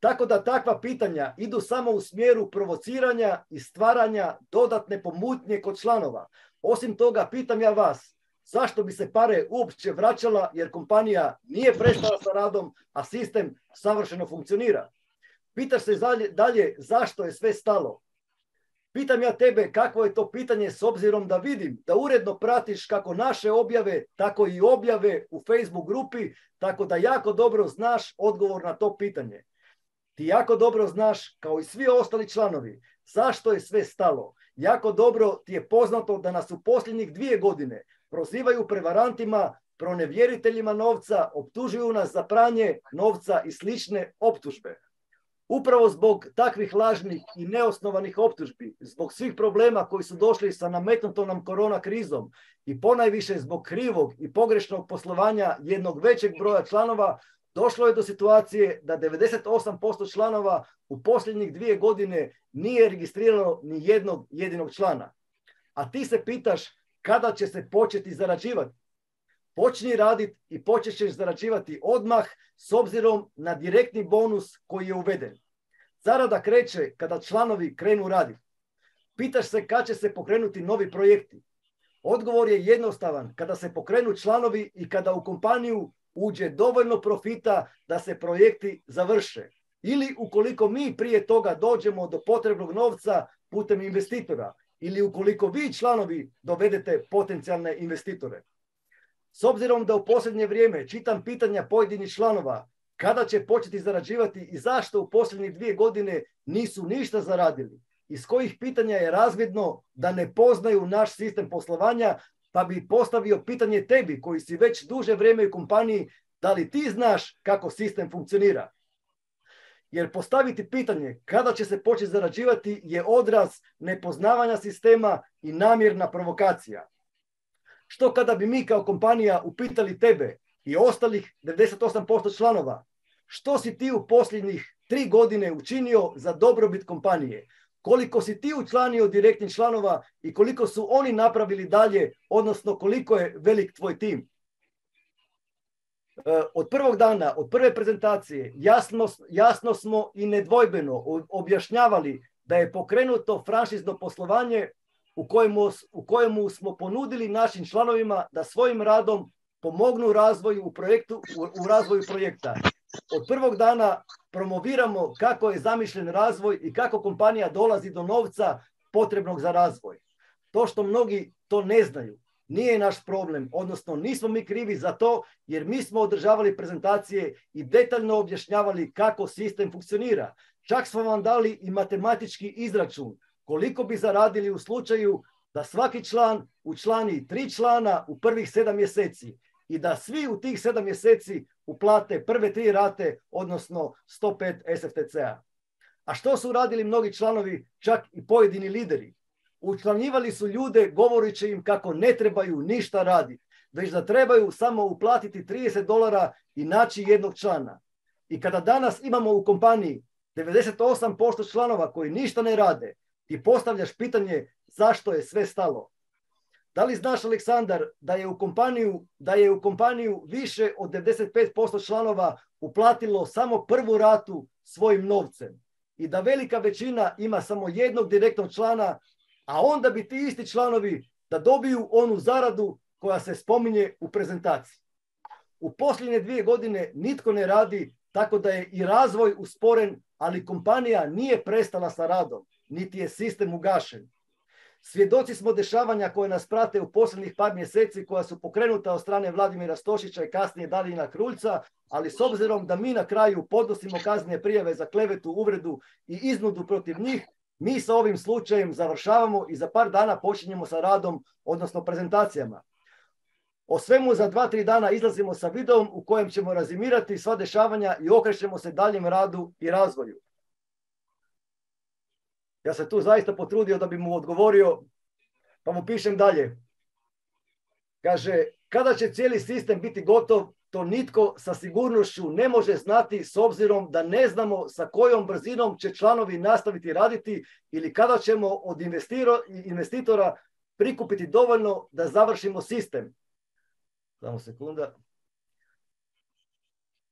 Tako da takva pitanja idu samo u smjeru provociranja i stvaranja dodatne pomutnje kod članova. Osim toga, pitam ja vas, zašto bi se pare uopće vraćala jer kompanija nije prestala sa radom, a sistem savršeno funkcionira. Pitaš se dalje, dalje zašto je sve stalo. Pitam ja tebe kakvo je to pitanje s obzirom da vidim da uredno pratiš kako naše objave, tako i objave u Facebook grupi, tako da jako dobro znaš odgovor na to pitanje. Ti jako dobro znaš, kao i svi ostali članovi, zašto je sve stalo. Jako dobro ti je poznato da nas u posljednjih dvije godine prozivaju prevarantima, pronevjeriteljima novca, optužuju nas za pranje novca i slične optužbe. Upravo zbog takvih lažnih i neosnovanih optužbi, zbog svih problema koji su došli sa nametnutom nam korona krizom i ponajviše zbog krivog i pogrešnog poslovanja jednog većeg broja članova, došlo je do situacije da 98% članova u posljednjih dvije godine nije registriralo ni jednog jedinog člana. A ti se pitaš kada će se početi zarađivati. Počni raditi i počet ćeš zarađivati odmah s obzirom na direktni bonus koji je uveden. Zarada kreće kada članovi krenu raditi. Pitaš se kada će se pokrenuti novi projekti. Odgovor je jednostavan kada se pokrenu članovi i kada u kompaniju uđe dovoljno profita da se projekti završe. Ili ukoliko mi prije toga dođemo do potrebnog novca putem investitora ili ukoliko vi članovi dovedete potencijalne investitore. S obzirom da u posljednje vrijeme čitam pitanja pojedinih članova kada će početi zarađivati i zašto u posljednjih dvije godine nisu ništa zaradili, iz kojih pitanja je razvidno da ne poznaju naš sistem poslovanja, pa bi postavio pitanje tebi koji si već duže vrijeme u kompaniji, da li ti znaš kako sistem funkcionira? Jer postaviti pitanje kada će se početi zarađivati je odraz nepoznavanja sistema i namjerna provokacija. Što kada bi mi kao kompanija upitali tebe i ostalih 98% članova, što si ti u posljednjih tri godine učinio za dobrobit kompanije? Koliko si ti učlanio direktnih članova i koliko su oni napravili dalje, odnosno koliko je velik tvoj tim? E, od prvog dana, od prve prezentacije, jasno, jasno smo i nedvojbeno objašnjavali da je pokrenuto franšizno poslovanje u kojemu, u kojemu smo ponudili našim članovima da svojim radom pomognu razvoju u, projektu, u, razvoju projekta. Od prvog dana promoviramo kako je zamišljen razvoj i kako kompanija dolazi do novca potrebnog za razvoj. To što mnogi to ne znaju, nije naš problem, odnosno nismo mi krivi za to jer mi smo održavali prezentacije i detaljno objašnjavali kako sistem funkcionira. Čak smo vam dali i matematički izračun koliko bi zaradili u slučaju da svaki član učlani tri člana u prvih sedam mjeseci i da svi u tih sedam mjeseci uplate prve tri rate, odnosno 105 SFTC-a. A što su radili mnogi članovi, čak i pojedini lideri? Učlanjivali su ljude govoreći im kako ne trebaju ništa raditi, već da trebaju samo uplatiti 30 dolara i naći jednog člana. I kada danas imamo u kompaniji 98% članova koji ništa ne rade, ti postavljaš pitanje zašto je sve stalo. Da li znaš, Aleksandar, da je u kompaniju, da je u kompaniju više od 95% članova uplatilo samo prvu ratu svojim novcem i da velika većina ima samo jednog direktnog člana, a onda bi ti isti članovi da dobiju onu zaradu koja se spominje u prezentaciji. U posljednje dvije godine nitko ne radi, tako da je i razvoj usporen, ali kompanija nije prestala sa radom niti je sistem ugašen. Svjedoci smo dešavanja koje nas prate u posljednjih par mjeseci koja su pokrenuta od strane Vladimira Stošića i kasnije Dalijina Kruljca, ali s obzirom da mi na kraju podnosimo kaznene prijave za klevetu, uvredu i iznudu protiv njih, mi sa ovim slučajem završavamo i za par dana počinjemo sa radom, odnosno prezentacijama. O svemu za dva, tri dana izlazimo sa videom u kojem ćemo razimirati sva dešavanja i okrećemo se daljem radu i razvoju. Ja se tu zaista potrudio da bi mu odgovorio, pa mu pišem dalje. Kaže, kada će cijeli sistem biti gotov, to nitko sa sigurnošću ne može znati s obzirom da ne znamo sa kojom brzinom će članovi nastaviti raditi ili kada ćemo od investitora prikupiti dovoljno da završimo sistem. Samo sekunda.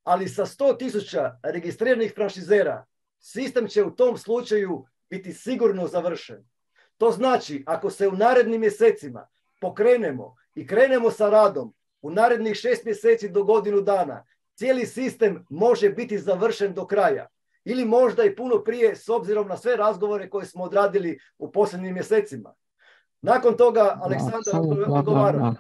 Ali sa 100 tisuća registriranih franšizera, sistem će u tom slučaju biti sigurno završen. To znači, ako se u narednim mjesecima pokrenemo i krenemo sa radom u narednih šest mjeseci do godinu dana, cijeli sistem može biti završen do kraja. Ili možda i puno prije s obzirom na sve razgovore koje smo odradili u posljednjim mjesecima. Nakon toga Aleksandar odgovara.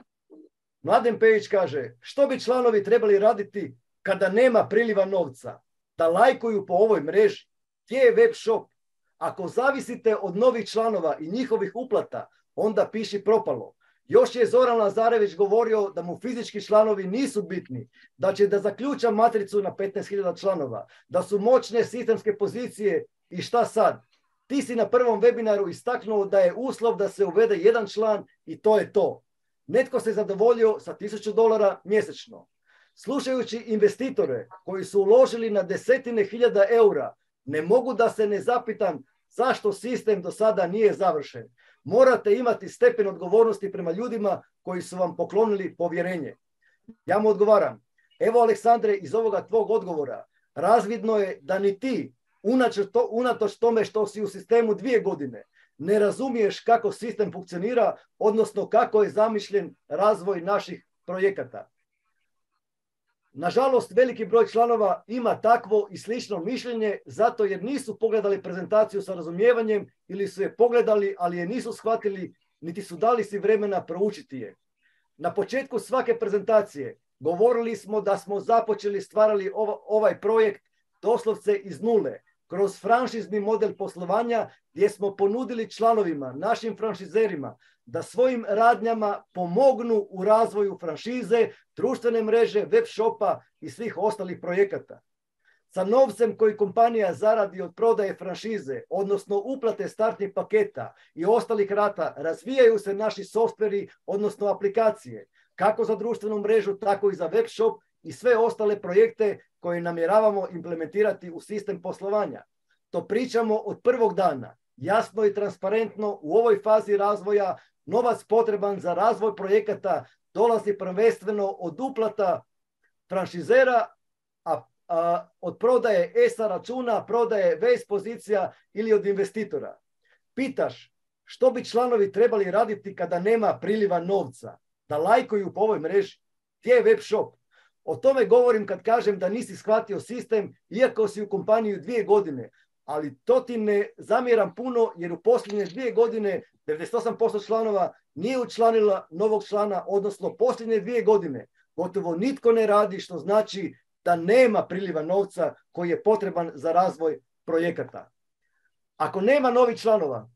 Mladen Pejić kaže, što bi članovi trebali raditi kada nema priliva novca? Da lajkuju po ovoj mreži. Gdje je web shop? Ako zavisite od novih članova i njihovih uplata, onda piši propalo. Još je Zoran Lazarević govorio da mu fizički članovi nisu bitni, da će da zaključa matricu na 15.000 članova, da su moćne sistemske pozicije i šta sad? Ti si na prvom webinaru istaknuo da je uslov da se uvede jedan član i to je to. Netko se zadovoljio sa 1000 dolara mjesečno. Slušajući investitore koji su uložili na desetine hiljada eura, ne mogu da se ne zapitam zašto sistem do sada nije završen. Morate imati stepen odgovornosti prema ljudima koji su vam poklonili povjerenje. Ja mu odgovaram, evo Aleksandre, iz ovoga tvog odgovora razvidno je da ni ti, unatoč tome što si u sistemu dvije godine, ne razumiješ kako sistem funkcionira, odnosno kako je zamišljen razvoj naših projekata. Nažalost, veliki broj članova ima takvo i slično mišljenje zato jer nisu pogledali prezentaciju sa razumijevanjem ili su je pogledali, ali je nisu shvatili, niti su dali si vremena proučiti je. Na početku svake prezentacije govorili smo da smo započeli stvarali ovaj projekt doslovce iz nule, kroz franšizni model poslovanja gdje smo ponudili članovima, našim franšizerima, da svojim radnjama pomognu u razvoju franšize, društvene mreže, web shopa i svih ostalih projekata. Sa novcem koji kompanija zaradi od prodaje franšize, odnosno uplate startnih paketa i ostalih rata, razvijaju se naši softveri, odnosno aplikacije, kako za društvenu mrežu, tako i za web shop i sve ostale projekte koje namjeravamo implementirati u sistem poslovanja. To pričamo od prvog dana, jasno i transparentno u ovoj fazi razvoja novac potreban za razvoj projekata dolazi prvenstveno od uplata franšizera, a, od prodaje ESA računa, prodaje VES pozicija ili od investitora. Pitaš što bi članovi trebali raditi kada nema priliva novca? Da lajkuju po ovoj mreži. Gdje je web shop? O tome govorim kad kažem da nisi shvatio sistem, iako si u kompaniju dvije godine. Ali to ti ne zamjeram puno, jer u posljednje dvije godine 98% članova nije učlanila novog člana, odnosno posljednje dvije godine gotovo nitko ne radi, što znači da nema priliva novca koji je potreban za razvoj projekata. Ako nema novih članova,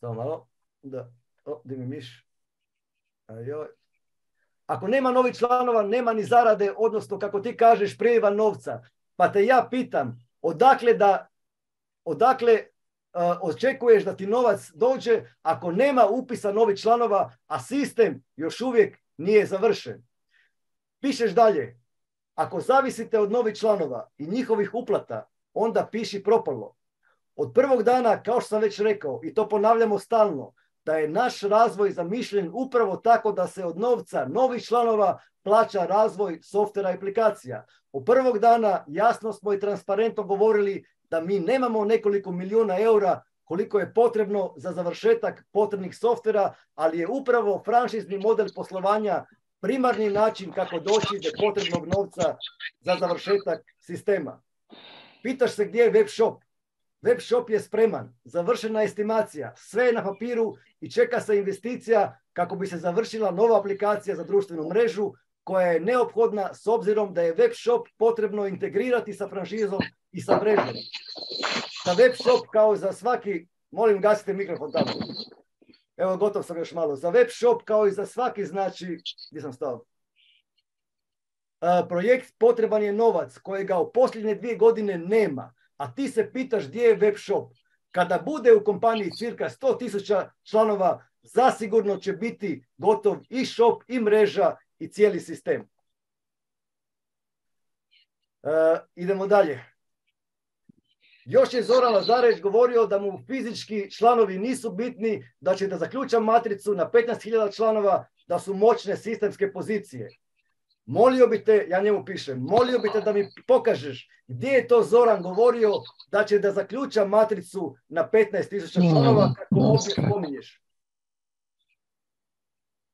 samo malo, da, o, mi miš, ako nema novih članova, nema ni zarade, odnosno kako ti kažeš, prijeva novca. Pa te ja pitam, odakle da, odakle očekuješ da ti novac dođe ako nema upisa novih članova, a sistem još uvijek nije završen. Pišeš dalje, ako zavisite od novih članova i njihovih uplata, onda piši propalo. Od prvog dana, kao što sam već rekao, i to ponavljamo stalno, da je naš razvoj zamišljen upravo tako da se od novca novih članova plaća razvoj softvera i aplikacija. U prvog dana jasno smo i transparentno govorili da mi nemamo nekoliko milijuna eura koliko je potrebno za završetak potrebnih softvera, ali je upravo franšizni model poslovanja primarni način kako doći do potrebnog novca za završetak sistema. Pitaš se gdje je web shop? Web shop je spreman, završena estimacija, sve je na papiru i čeka se investicija kako bi se završila nova aplikacija za društvenu mrežu koja je neophodna s obzirom da je web shop potrebno integrirati sa franšizom i sa mrežom. Za web shop kao za svaki, molim gasite mikrofon tamo. Evo gotov sam još malo. Za web shop kao i za svaki znači, gdje sam stao? projekt potreban je novac kojega u posljednje dvije godine nema a ti se pitaš gdje je web shop. Kada bude u kompaniji cirka 100 tisuća članova, zasigurno će biti gotov i shop, i mreža, i cijeli sistem. E, idemo dalje. Još je Zoran Lazareć govorio da mu fizički članovi nisu bitni, da će da zaključa matricu na 15.000 članova, da su moćne sistemske pozicije. Molio bi te, ja njemu pišem, molio bi te da mi pokažeš gdje je to Zoran govorio da će da zaključa matricu na 15.000 članova kako ovdje spominješ.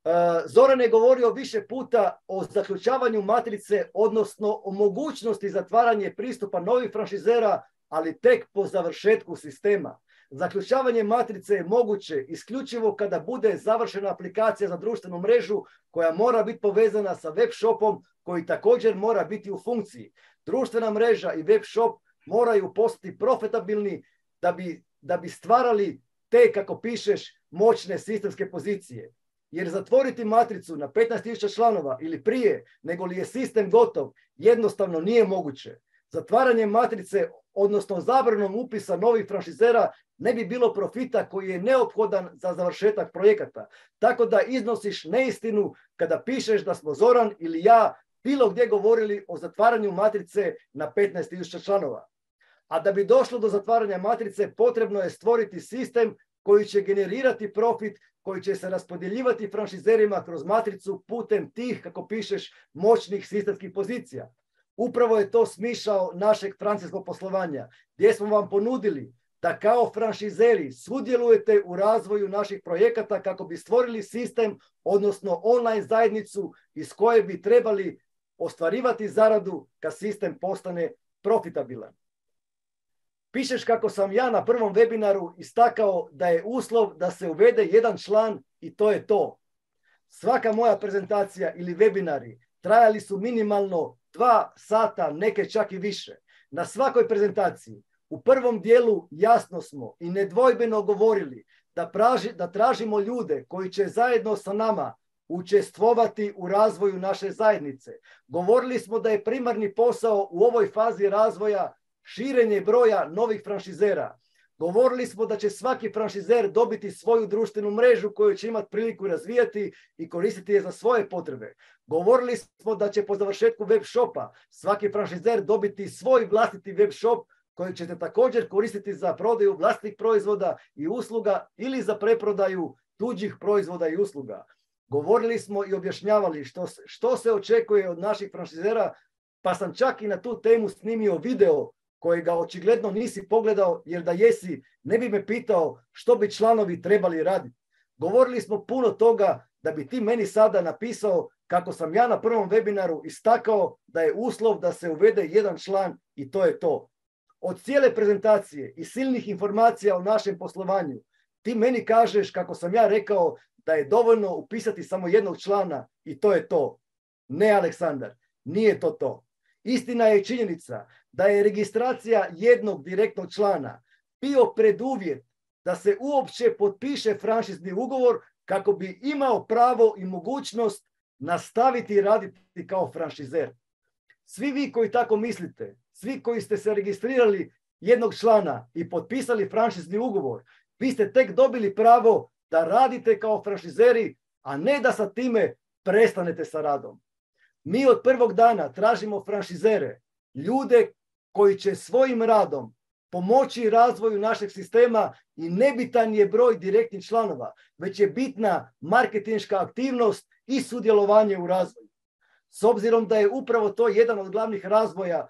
E, Zoran je govorio više puta o zaključavanju matrice, odnosno o mogućnosti zatvaranja pristupa novih franšizera, ali tek po završetku sistema. Zaključavanje matrice je moguće isključivo kada bude završena aplikacija za društvenu mrežu koja mora biti povezana sa web shopom koji također mora biti u funkciji. Društvena mreža i web shop moraju postati profitabilni da bi, da bi stvarali te, kako pišeš, moćne sistemske pozicije. Jer zatvoriti matricu na 15.000 članova ili prije nego li je sistem gotov jednostavno nije moguće. Zatvaranje matrice, odnosno zabranom upisa novih franšizera ne bi bilo profita koji je neophodan za završetak projekata. Tako da iznosiš neistinu kada pišeš da smo Zoran ili ja bilo gdje govorili o zatvaranju matrice na 15.000 članova. A da bi došlo do zatvaranja matrice potrebno je stvoriti sistem koji će generirati profit, koji će se raspodjeljivati franšizerima kroz matricu putem tih, kako pišeš, moćnih sistemskih pozicija. Upravo je to smišao našeg francijskog poslovanja, gdje smo vam ponudili da kao franšizeri sudjelujete u razvoju naših projekata kako bi stvorili sistem, odnosno online zajednicu iz koje bi trebali ostvarivati zaradu kad sistem postane profitabilan. Pišeš kako sam ja na prvom webinaru istakao da je uslov da se uvede jedan član i to je to. Svaka moja prezentacija ili webinari trajali su minimalno dva sata, neke čak i više. Na svakoj prezentaciji u prvom dijelu jasno smo i nedvojbeno govorili da, da tražimo ljude koji će zajedno sa nama učestvovati u razvoju naše zajednice. Govorili smo da je primarni posao u ovoj fazi razvoja širenje broja novih franšizera. Govorili smo da će svaki franšizer dobiti svoju društvenu mrežu koju će imati priliku razvijati i koristiti je za svoje potrebe. Govorili smo da će po završetku web shopa svaki franšizer dobiti svoj vlastiti web shop koji ćete također koristiti za prodaju vlastitih proizvoda i usluga ili za preprodaju tuđih proizvoda i usluga. Govorili smo i objašnjavali što, što se očekuje od naših franšizera, pa sam čak i na tu temu snimio video kojega očigledno nisi pogledao, jer da jesi, ne bi me pitao što bi članovi trebali raditi. Govorili smo puno toga da bi ti meni sada napisao kako sam ja na prvom webinaru istakao da je uslov da se uvede jedan član i to je to. Od cijele prezentacije i silnih informacija o našem poslovanju, ti meni kažeš kako sam ja rekao da je dovoljno upisati samo jednog člana i to je to. Ne, Aleksandar, nije to to. Istina je činjenica da je registracija jednog direktnog člana bio preduvjet da se uopće potpiše franšizni ugovor kako bi imao pravo i mogućnost nastaviti raditi kao franšizer. Svi vi koji tako mislite, svi koji ste se registrirali jednog člana i potpisali franšizni ugovor, vi ste tek dobili pravo da radite kao franšizeri, a ne da sa time prestanete sa radom. Mi od prvog dana tražimo franšizere, ljude koji će svojim radom pomoći razvoju našeg sistema i nebitan je broj direktnih članova, već je bitna marketinška aktivnost i sudjelovanje u razvoju. S obzirom da je upravo to jedan od glavnih razvoja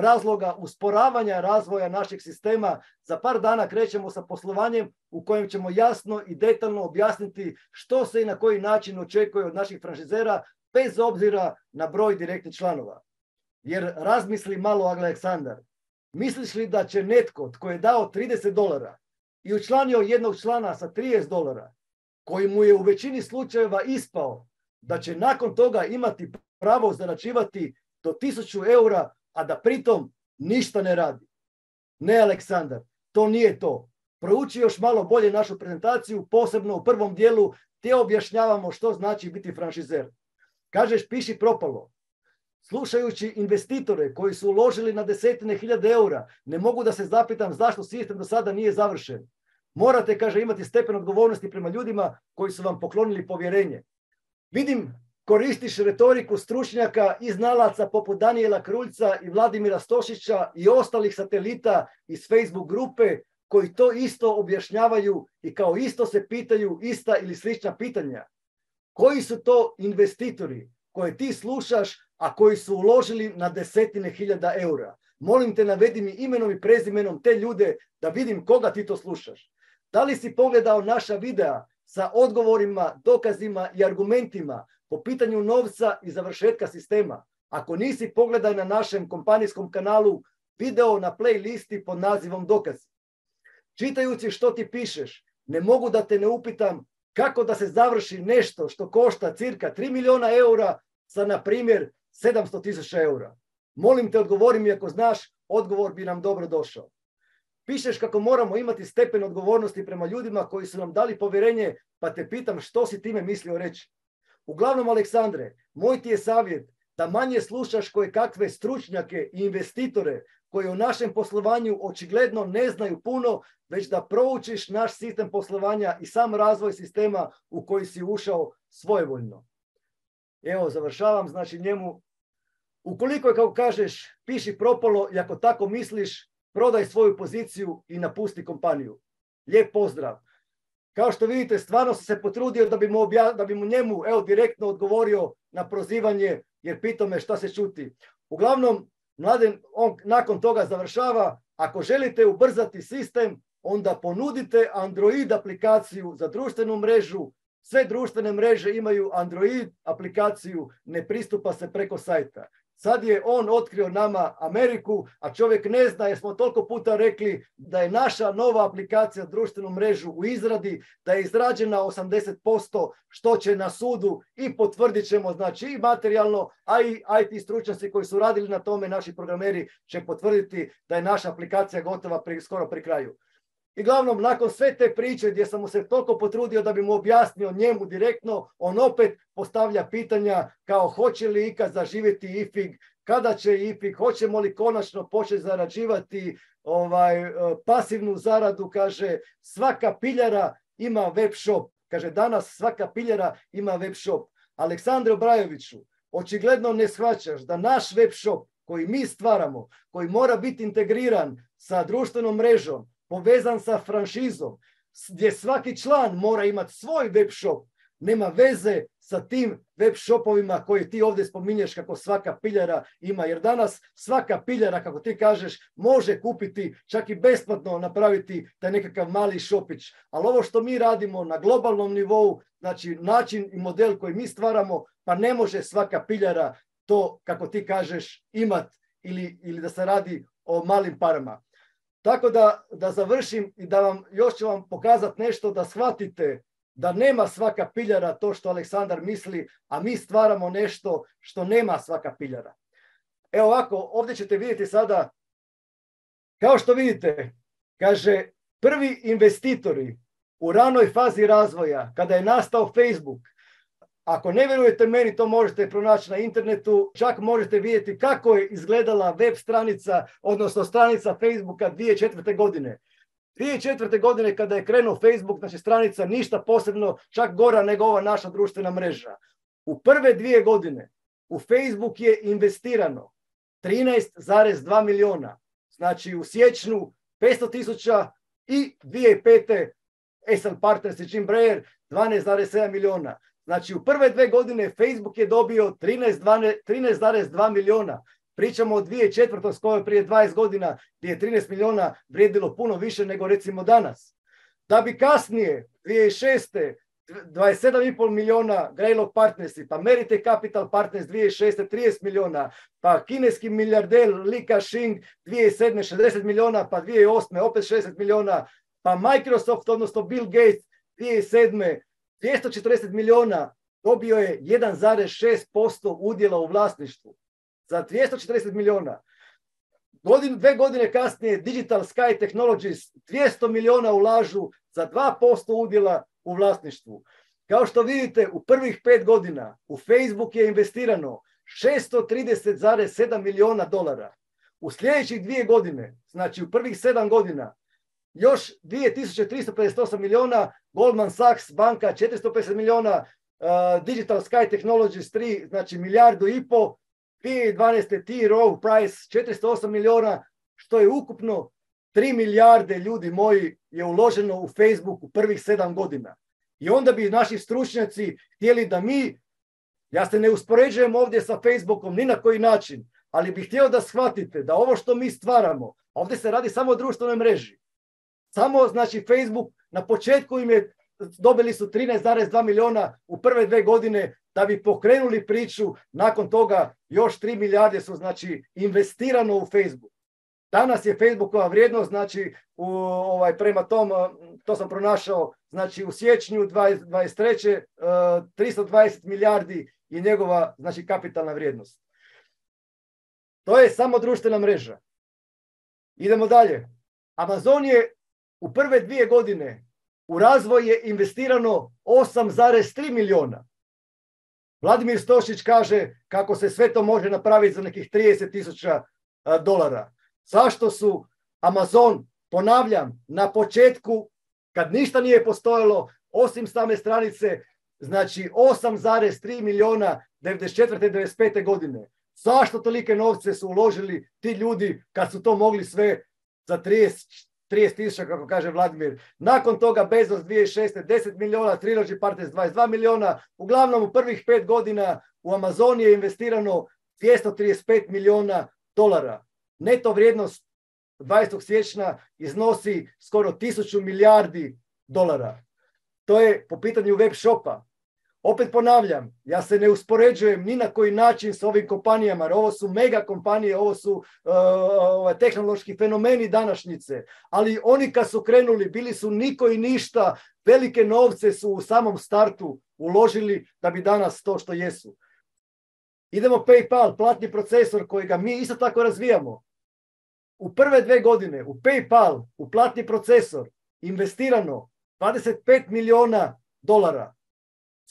razloga usporavanja razvoja našeg sistema. Za par dana krećemo sa poslovanjem u kojem ćemo jasno i detaljno objasniti što se i na koji način očekuje od naših franšizera bez obzira na broj direktnih članova. Jer razmisli malo Aleksandar, misliš li da će netko tko je dao 30 dolara i učlanio jednog člana sa 30 dolara, koji mu je u većini slučajeva ispao da će nakon toga imati pravo zaračivati do 1000 eura a da pritom ništa ne radi. Ne, Aleksandar, to nije to. Prouči još malo bolje našu prezentaciju, posebno u prvom dijelu, te objašnjavamo što znači biti franšizer. Kažeš, piši propalo. Slušajući investitore koji su uložili na desetine hiljade eura, ne mogu da se zapitam zašto sistem do sada nije završen. Morate, kaže, imati stepen odgovornosti prema ljudima koji su vam poklonili povjerenje. Vidim koristiš retoriku stručnjaka i znalaca poput Daniela Kruljca i Vladimira Stošića i ostalih satelita iz Facebook grupe koji to isto objašnjavaju i kao isto se pitaju ista ili slična pitanja. Koji su to investitori koje ti slušaš, a koji su uložili na desetine hiljada eura? Molim te navedi mi imenom i prezimenom te ljude da vidim koga ti to slušaš. Da li si pogledao naša videa sa odgovorima, dokazima i argumentima po pitanju novca i završetka sistema. Ako nisi, pogledaj na našem kompanijskom kanalu video na playlisti pod nazivom Dokazi. Čitajući što ti pišeš, ne mogu da te ne upitam kako da se završi nešto što košta cirka 3 miliona eura sa, na primjer, 700 tisuća eura. Molim te, odgovori mi ako znaš, odgovor bi nam dobro došao. Pišeš kako moramo imati stepen odgovornosti prema ljudima koji su nam dali povjerenje, pa te pitam što si time mislio reći. Uglavnom, Aleksandre, moj ti je savjet da manje slušaš koje kakve stručnjake i investitore koji u našem poslovanju očigledno ne znaju puno, već da proučiš naš sistem poslovanja i sam razvoj sistema u koji si ušao svojevoljno. Evo, završavam, znači njemu, ukoliko je kao kažeš, piši propolo i ako tako misliš, prodaj svoju poziciju i napusti kompaniju. Lijep pozdrav. Kao što vidite, stvarno sam se potrudio da bi mu, da bi mu njemu evo, direktno odgovorio na prozivanje, jer pitao me šta se čuti. Uglavnom, Mladen, on nakon toga završava, ako želite ubrzati sistem, onda ponudite Android aplikaciju za društvenu mrežu. Sve društvene mreže imaju Android aplikaciju, ne pristupa se preko sajta. Sad je on otkrio nama Ameriku, a čovjek ne zna jer smo toliko puta rekli da je naša nova aplikacija društvenu mrežu u izradi, da je izrađena 80%, što će na sudu i potvrdit ćemo, znači i materijalno, a i IT stručnjaci koji su radili na tome, naši programeri će potvrditi da je naša aplikacija gotova skoro pri kraju. I glavnom, nakon sve te priče gdje sam mu se toliko potrudio da bi mu objasnio njemu direktno, on opet postavlja pitanja kao hoće li ikad zaživjeti IFIG, kada će IFIG, hoćemo li konačno početi zarađivati ovaj, e, pasivnu zaradu, kaže svaka piljara ima web shop. Kaže danas svaka piljara ima web shop. Aleksandre Obrajoviću, očigledno ne shvaćaš da naš web shop koji mi stvaramo, koji mora biti integriran sa društvenom mrežom, povezan sa franšizom, gdje svaki član mora imati svoj web shop, nema veze sa tim web shopovima koje ti ovdje spominješ kako svaka piljara ima. Jer danas svaka piljara, kako ti kažeš, može kupiti, čak i besplatno napraviti taj nekakav mali šopić. Ali ovo što mi radimo na globalnom nivou, znači način i model koji mi stvaramo, pa ne može svaka piljara to, kako ti kažeš, imat ili, ili da se radi o malim parama. Tako da, da završim i da vam još ću vam pokazati nešto da shvatite da nema svaka piljara to što Aleksandar misli, a mi stvaramo nešto što nema svaka piljara. Evo ovako, ovdje ćete vidjeti sada, kao što vidite, kaže, prvi investitori u ranoj fazi razvoja, kada je nastao Facebook, ako ne vjerujete meni, to možete pronaći na internetu. Čak možete vidjeti kako je izgledala web stranica, odnosno stranica Facebooka 2004. godine. 2004. godine kada je krenuo Facebook, znači stranica ništa posebno, čak gora nego ova naša društvena mreža. U prve dvije godine u Facebook je investirano 13,2 miliona. Znači u siječnju 500 tisuća i 2005. SL Partners i Jim Breyer 12,7 miliona. Znači u prve dve godine Facebook je dobio 13,2 milijuna. Pričamo o 2004. skoro prije 20 godina gdje je 13 milijuna vrijedilo puno više nego recimo danas. Da bi kasnije, 2006. 27,5 milijuna Greylog Partnersi, pa Merite Capital Partners 2006. 30 milijuna, pa kineski milijarder Li Ka-shing 2007. 60 milijuna, pa 2008. opet 60 milijuna, pa Microsoft, odnosno Bill Gates 2007. 240 milijuna dobio je 1,6% udjela u vlasništvu. Za 240 milijuna. Godin, dve godine kasnije Digital Sky Technologies 200 milijuna ulažu za 2% udjela u vlasništvu. Kao što vidite, u prvih pet godina u Facebook je investirano 630,7 milijuna dolara. U sljedećih dvije godine, znači u prvih sedam godina, još 2358 milijuna, Goldman Sachs banka 450 milijuna, uh, Digital Sky Technologies 3, znači milijardu i po, 2012. T. Rowe Price 408 milijuna, što je ukupno 3 milijarde ljudi moji je uloženo u Facebook u prvih sedam godina. I onda bi naši stručnjaci htjeli da mi, ja se ne uspoređujem ovdje sa Facebookom ni na koji način, ali bih htio da shvatite da ovo što mi stvaramo, ovdje se radi samo o društvenoj mreži. Samo znači Facebook na početku im je dobili su 13,2 milijuna u prve dve godine da bi pokrenuli priču, nakon toga još 3 milijarde su znači investirano u Facebook. Danas je Facebookova vrijednost, znači u, ovaj, prema tom, to sam pronašao, znači u siječnju 2023. 320 milijardi je njegova znači kapitalna vrijednost. To je samo društvena mreža. Idemo dalje. Amazon je u prve dvije godine u razvoj je investirano 8,3 milijuna. Vladimir Stošić kaže kako se sve to može napraviti za nekih 30 tisuća dolara. Zašto su Amazon, ponavljam, na početku, kad ništa nije postojalo, osim same stranice, znači 8,3 milijuna 94. 95. godine. Zašto tolike novce su uložili ti ljudi kad su to mogli sve za 30, 30 tisuća, kako kaže Vladimir. Nakon toga Bezos 2006. 10 milijuna, Trilogy Partners 22 milijuna. Uglavnom u prvih pet godina u Amazoni je investirano 235 milijuna dolara. Neto vrijednost 20. siječnja iznosi skoro 1000 milijardi dolara. To je po pitanju web shopa. Opet ponavljam, ja se ne uspoređujem ni na koji način s ovim kompanijama, jer ovo su mega kompanije, ovo su uh, tehnološki fenomeni današnjice, ali oni kad su krenuli bili su niko i ništa, velike novce su u samom startu uložili da bi danas to što jesu. Idemo PayPal, platni procesor kojega mi isto tako razvijamo. U prve dve godine u PayPal, u platni procesor, investirano 25 milijuna dolara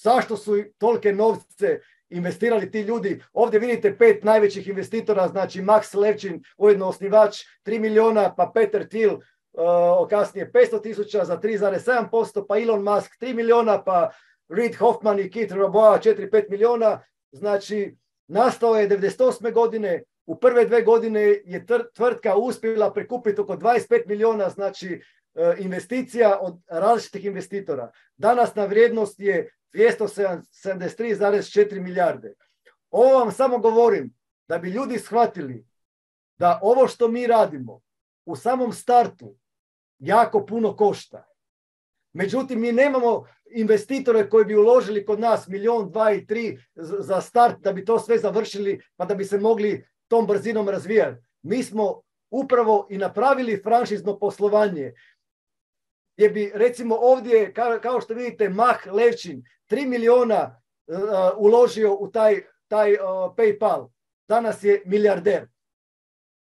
Zašto su tolike novce investirali ti ljudi? Ovdje vidite pet najvećih investitora, znači Max Levčin, ujedno osnivač, 3 milijuna, pa Peter Thiel, uh, kasnije 500 tisuća za 3,7%, pa Elon Musk 3 milijuna, pa Reid Hoffman i Keith Roboa 4-5 milijuna. Znači, nastao je 98. godine, u prve dve godine je tvrtka uspjela prikupiti oko 25 milijuna, znači investicija od različitih investitora. Danas na vrijednost je 273,4 milijarde. Ovo vam samo govorim da bi ljudi shvatili da ovo što mi radimo u samom startu jako puno košta. Međutim, mi nemamo investitore koji bi uložili kod nas milion, dva i tri za start da bi to sve završili pa da bi se mogli tom brzinom razvijati. Mi smo upravo i napravili franšizno poslovanje gdje bi recimo ovdje, kao što vidite, Mah Levčin, 3 miliona uh, uložio u taj, taj uh, PayPal. Danas je milijarder.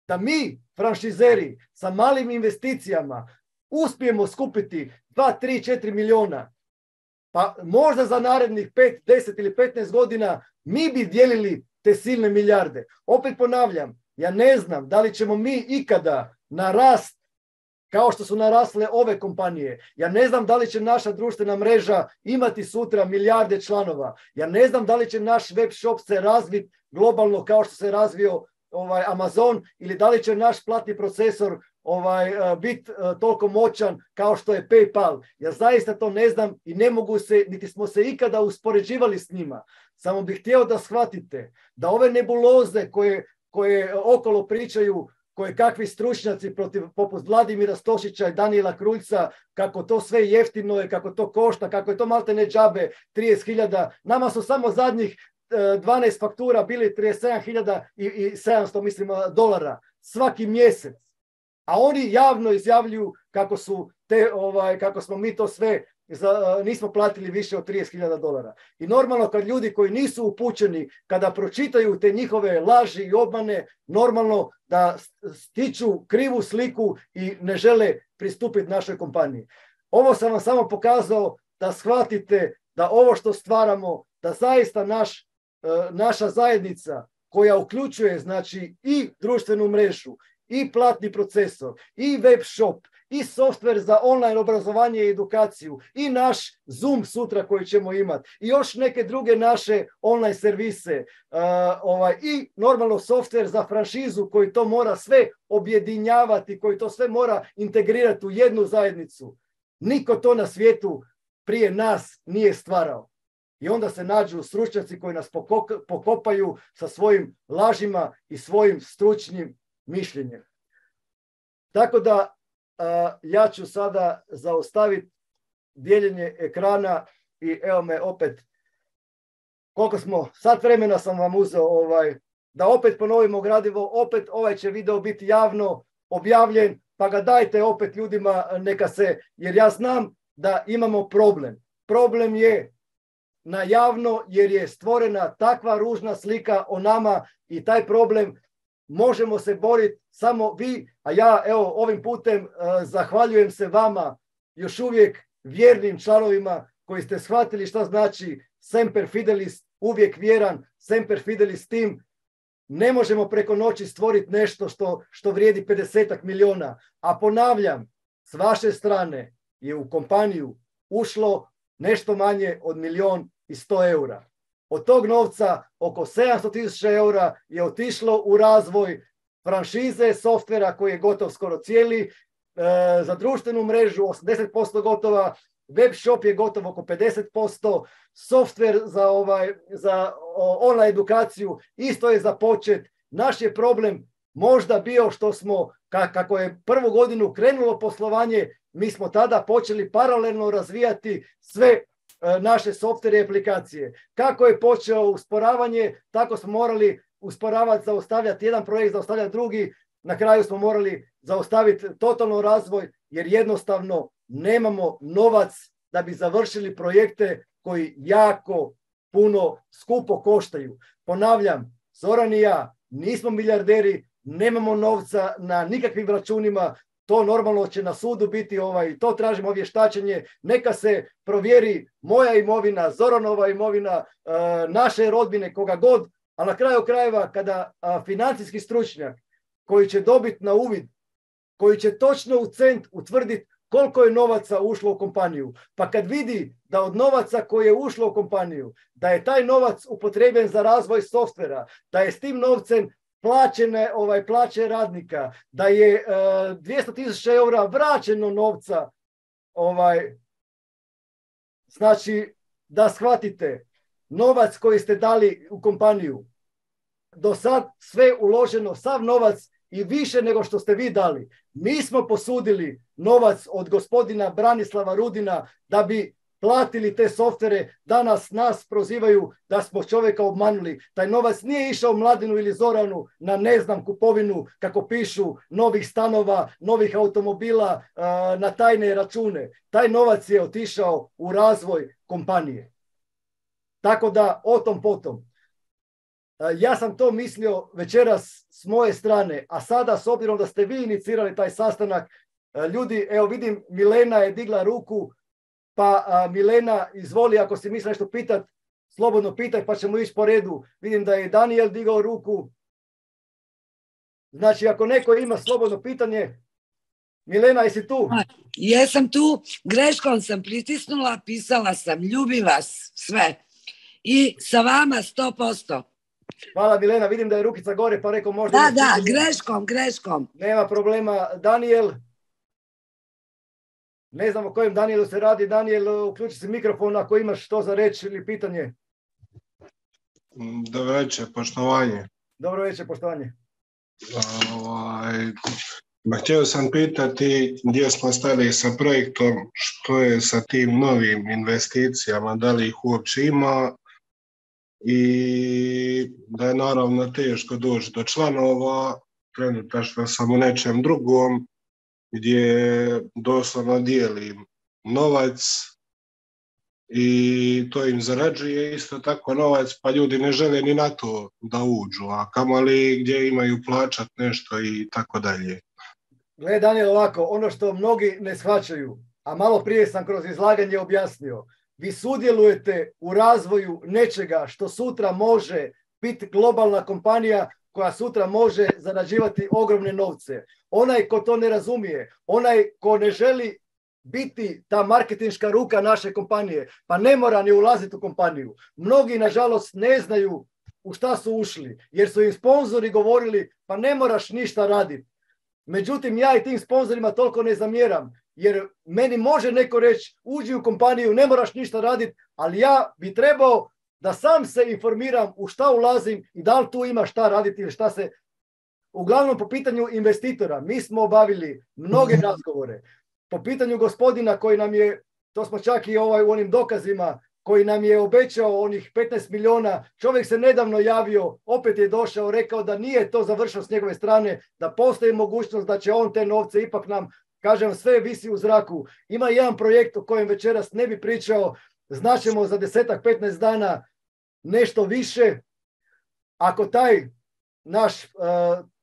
Da mi, franšizeri, sa malim investicijama uspijemo skupiti 2, 3, 4 miliona, pa možda za narednih 5, 10 ili 15 godina mi bi dijelili te silne milijarde. Opet ponavljam, ja ne znam da li ćemo mi ikada na rast kao što su narasle ove kompanije. Ja ne znam da li će naša društvena mreža imati sutra milijarde članova. Ja ne znam da li će naš web shop se razviti globalno kao što se razvio ovaj Amazon ili da li će naš platni procesor ovaj eh, biti eh, toliko moćan kao što je PayPal. Ja zaista to ne znam i ne mogu se, niti smo se ikada uspoređivali s njima. Samo bih htio da shvatite da ove nebuloze koje, koje okolo pričaju koje kakvi stručnjaci protiv, poput Vladimira Stošića i Danijela Kruljca, kako to sve jeftino je, kako to košta, kako je to malte ne džabe, 30.000. Nama su samo zadnjih 12 e, faktura bili 37.000 i, i 700 mislim dolara svaki mjesec. A oni javno izjavljuju kako su te ovaj kako smo mi to sve za, nismo platili više od 30.000 dolara. I normalno kad ljudi koji nisu upućeni, kada pročitaju te njihove laži i obmane, normalno da stiču krivu sliku i ne žele pristupiti našoj kompaniji. Ovo sam vam samo pokazao da shvatite da ovo što stvaramo, da zaista naš, naša zajednica koja uključuje znači i društvenu mrežu, i platni procesor, i web shop, i softver za online obrazovanje i edukaciju i naš Zoom sutra koji ćemo imati i još neke druge naše online servise uh, ovaj, i normalno softver za franšizu koji to mora sve objedinjavati, koji to sve mora integrirati u jednu zajednicu. Niko to na svijetu prije nas nije stvarao. I onda se nađu stručnjaci koji nas pokopaju sa svojim lažima i svojim stručnim mišljenjem. Tako da ja ću sada zaustaviti dijeljenje ekrana i evo me opet, koliko smo, sat vremena sam vam uzeo ovaj, da opet ponovimo gradivo, opet ovaj će video biti javno objavljen, pa ga dajte opet ljudima neka se, jer ja znam da imamo problem. Problem je na javno jer je stvorena takva ružna slika o nama i taj problem možemo se boriti samo vi, a ja evo ovim putem zahvaljujem se vama još uvijek vjernim članovima koji ste shvatili šta znači semper fidelis, uvijek vjeran, semper fidelis tim. Ne možemo preko noći stvoriti nešto što, što vrijedi 50 milijuna. A ponavljam, s vaše strane je u kompaniju ušlo nešto manje od milijon i sto eura. Od tog novca oko 700 tisuća eura je otišlo u razvoj franšize softvera koji je gotov skoro cijeli, e, za društvenu mrežu 80% gotova, web shop je gotovo oko 50%, softver za, ovaj, za online edukaciju isto je započet. Naš je problem možda bio što smo, kako je prvu godinu krenulo poslovanje, mi smo tada počeli paralelno razvijati sve naše softvere i aplikacije. Kako je počeo usporavanje, tako smo morali usporavati, zaustavljati jedan projekt, zaustavljati drugi. Na kraju smo morali zaustaviti totalno razvoj jer jednostavno nemamo novac da bi završili projekte koji jako puno skupo koštaju. Ponavljam, Zoran i ja nismo milijarderi, nemamo novca na nikakvim računima, to normalno će na sudu biti, ovaj, to tražimo vještačenje, neka se provjeri moja imovina, Zoranova imovina, e, naše rodbine, koga god, a na kraju krajeva kada financijski stručnjak koji će dobiti na uvid, koji će točno u cent utvrditi koliko je novaca ušlo u kompaniju. Pa kad vidi da od novaca koji je ušlo u kompaniju, da je taj novac upotrebljen za razvoj softvera, da je s tim novcem plaćene ovaj, plaće radnika, da je 200 tisuća eura vraćeno novca, ovaj, znači da shvatite, novac koji ste dali u kompaniju, do sad sve uloženo, sav novac i više nego što ste vi dali. Mi smo posudili novac od gospodina Branislava Rudina da bi platili te softvere, danas nas prozivaju da smo čovjeka obmanuli. Taj novac nije išao Mladinu ili Zoranu na ne znam kupovinu, kako pišu, novih stanova, novih automobila na tajne račune. Taj novac je otišao u razvoj kompanije. Tako da, o tom potom. Ja sam to mislio večeras s moje strane, a sada s obzirom da ste vi inicirali taj sastanak, ljudi, evo vidim, Milena je digla ruku, pa Milena, izvoli, ako si misli nešto pitat, slobodno pitaj, pa ćemo ići po redu. Vidim da je Daniel digao ruku. Znači, ako neko ima slobodno pitanje, Milena, jesi tu? Jesam tu, greškom sam pritisnula, pisala sam, ljubim vas sve. I sa vama 100%. Hvala Milena, vidim da je rukica gore, pa rekao možda... Da, da, greškom, greškom. Nema problema. Daniel, ne znam o kojem Danielu se radi. Daniel, uključi se mikrofon ako imaš što za reći ili pitanje. Dobro večer, poštovanje. Dobro večer, poštovanje. Ovaj, htio sam pitati gdje smo stali sa projektom, što je sa tim novim investicijama, da li ih uopće ima i da je naravno teško doći do članova, trenutačno sam u nečem drugom, gdje doslovno dijelim novac i to im zarađuje isto tako novac, pa ljudi ne žele ni na to da uđu, a kamali gdje imaju plaćat nešto i tako dalje. Gle, Daniel, ovako, ono što mnogi ne shvaćaju, a malo prije sam kroz izlaganje objasnio, vi sudjelujete u razvoju nečega što sutra može biti globalna kompanija koja sutra može zarađivati ogromne novce. Onaj ko to ne razumije, onaj ko ne želi biti ta marketinška ruka naše kompanije, pa ne mora ni ulaziti u kompaniju. Mnogi, nažalost, ne znaju u šta su ušli, jer su im sponzori govorili, pa ne moraš ništa raditi. Međutim, ja i tim sponzorima toliko ne zamjeram, jer meni može neko reći, uđi u kompaniju, ne moraš ništa raditi, ali ja bi trebao da sam se informiram u šta ulazim i da li tu ima šta raditi ili šta se... Uglavnom po pitanju investitora, mi smo obavili mnoge mhm. razgovore. Po pitanju gospodina koji nam je, to smo čak i ovaj, u onim dokazima, koji nam je obećao onih 15 milijuna, čovjek se nedavno javio, opet je došao, rekao da nije to završeno s njegove strane, da postoji mogućnost da će on te novce ipak nam, kažem, sve visi u zraku. Ima jedan projekt o kojem večeras ne bi pričao, znaćemo za desetak, 15 dana nešto više. Ako taj naš, e,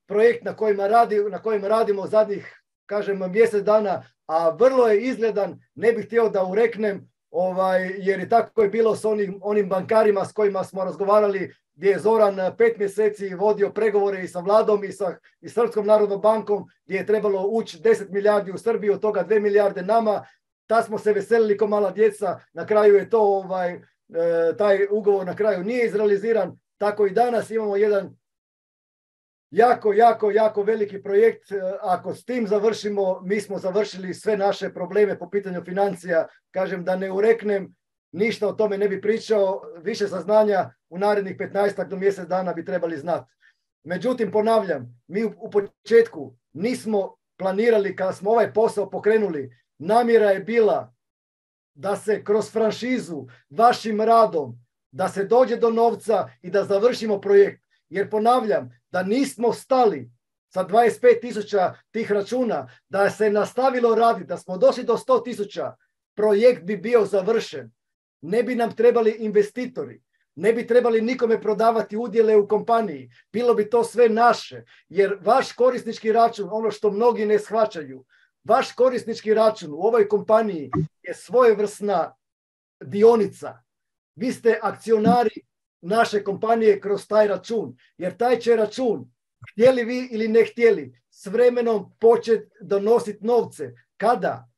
projekt na kojima, radi, na kojim radimo zadnjih, kažem, mjesec dana, a vrlo je izgledan, ne bih htio da ureknem, ovaj, jer je tako je bilo s onim, onim bankarima s kojima smo razgovarali, gdje je Zoran pet mjeseci vodio pregovore i sa vladom i sa i Srpskom narodnom bankom, gdje je trebalo ući 10 milijardi u Srbiju, od toga 2 milijarde nama, ta smo se veselili kao mala djeca, na kraju je to ovaj, e, taj ugovor na kraju nije izrealiziran, tako i danas imamo jedan jako, jako, jako veliki projekt. E, ako s tim završimo, mi smo završili sve naše probleme po pitanju financija. Kažem da ne ureknem, ništa o tome ne bi pričao, više saznanja u narednih 15 do mjesec dana bi trebali znati. Međutim, ponavljam, mi u početku nismo planirali kada smo ovaj posao pokrenuli, namjera je bila da se kroz franšizu vašim radom, da se dođe do novca i da završimo projekt. Jer ponavljam, da nismo stali sa 25 tisuća tih računa, da se nastavilo raditi, da smo došli do 100 tisuća, projekt bi bio završen. Ne bi nam trebali investitori, ne bi trebali nikome prodavati udjele u kompaniji. Bilo bi to sve naše, jer vaš korisnički račun, ono što mnogi ne shvaćaju, vaš korisnički račun u ovoj kompaniji je svojevrsna dionica. Vi ste akcionari naše kompanije kroz taj račun, jer taj će račun, htjeli vi ili ne htjeli, s vremenom početi donositi novce. Kada?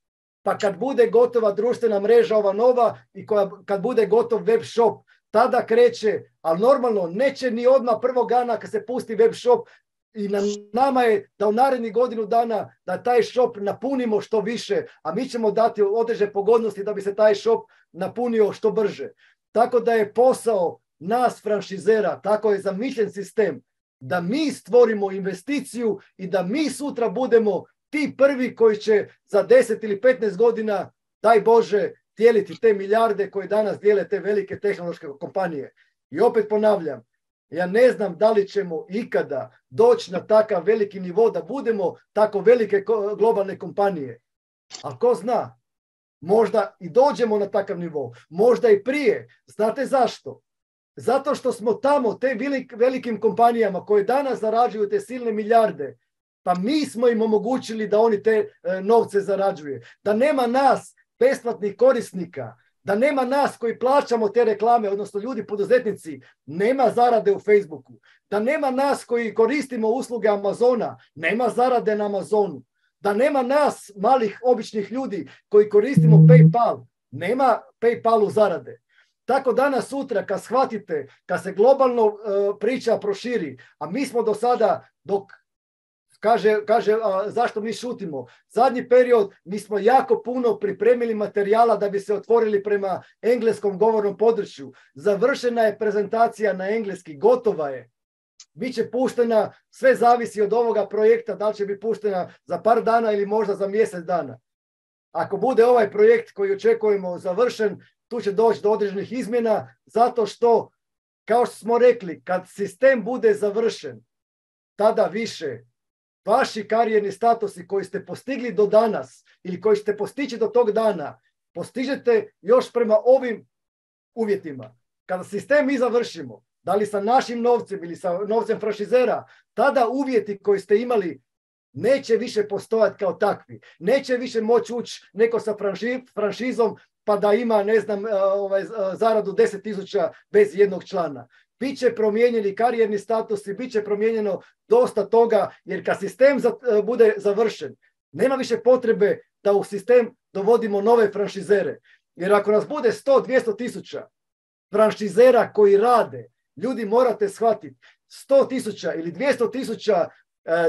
Pa kad bude gotova društvena mreža ova nova i koja, kad bude gotov web shop, tada kreće, ali normalno neće ni odmah prvog dana kad se pusti web shop i na nama je da u narednih godinu dana da taj shop napunimo što više, a mi ćemo dati određene pogodnosti da bi se taj shop napunio što brže. Tako da je posao nas franšizera, tako je zamišljen sistem, da mi stvorimo investiciju i da mi sutra budemo ti prvi koji će za 10 ili 15 godina, daj Bože, dijeliti te milijarde koje danas dijele te velike tehnološke kompanije. I opet ponavljam, ja ne znam da li ćemo ikada doći na takav veliki nivo da budemo tako velike globalne kompanije. A ko zna, možda i dođemo na takav nivo, možda i prije. Znate zašto? Zato što smo tamo, te velikim kompanijama koje danas zarađuju te silne milijarde, pa mi smo im omogućili da oni te e, novce zarađuje. Da nema nas, besplatnih korisnika, da nema nas koji plaćamo te reklame, odnosno ljudi poduzetnici, nema zarade u Facebooku. Da nema nas koji koristimo usluge Amazona, nema zarade na Amazonu. Da nema nas, malih, običnih ljudi koji koristimo PayPal, nema PayPalu zarade. Tako danas sutra kad shvatite, kad se globalno e, priča proširi, a mi smo do sada dok kaže, kaže zašto mi šutimo. Zadnji period mi smo jako puno pripremili materijala da bi se otvorili prema engleskom govornom području. Završena je prezentacija na engleski, gotova je. Biće puštena, sve zavisi od ovoga projekta, da li će biti puštena za par dana ili možda za mjesec dana. Ako bude ovaj projekt koji očekujemo završen, tu će doći do određenih izmjena, zato što, kao što smo rekli, kad sistem bude završen, tada više vaši karijerni statusi koji ste postigli do danas ili koji ćete postići do tog dana, postižete još prema ovim uvjetima. Kada sistem mi završimo, da li sa našim novcem ili sa novcem franšizera, tada uvjeti koji ste imali neće više postojati kao takvi. Neće više moći ući neko sa franšizom pa da ima, ne znam, e, ovaj, e, zaradu 10.000 bez jednog člana. Biće promijenjeni karijerni statusi, bit će promijenjeno dosta toga, jer kad sistem e, bude završen, nema više potrebe da u sistem dovodimo nove franšizere. Jer ako nas bude 100-200 tisuća franšizera koji rade, ljudi morate shvatiti, 100 tisuća ili 200 tisuća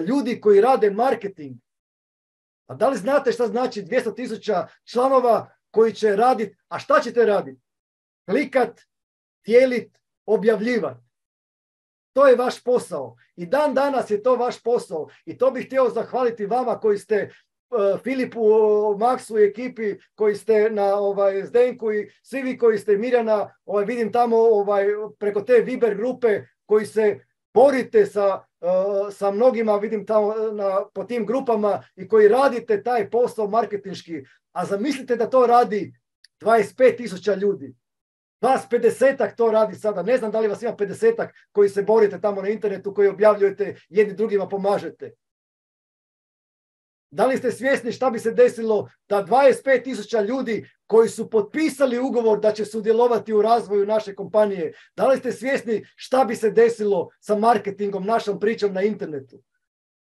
ljudi koji rade marketing, a da li znate šta znači 200 tisuća članova koji će raditi, a šta ćete raditi? Klikat, tijelit, objavljivati. To je vaš posao. I dan danas je to vaš posao. I to bih htio zahvaliti vama koji ste e, Filipu, Maksu i ekipi koji ste na ovaj, Zdenku i svi vi koji ste Mirjana, ovaj, vidim tamo ovaj, preko te Viber grupe koji se borite sa, e, sa mnogima, vidim tamo na, po tim grupama i koji radite taj posao marketinški a zamislite da to radi 25 tisuća ljudi. Vas 50 to radi sada. Ne znam da li vas ima 50 koji se borite tamo na internetu, koji objavljujete, jedni drugima pomažete. Da li ste svjesni šta bi se desilo da 25 tisuća ljudi koji su potpisali ugovor da će sudjelovati u razvoju naše kompanije, da li ste svjesni šta bi se desilo sa marketingom, našom pričom na internetu?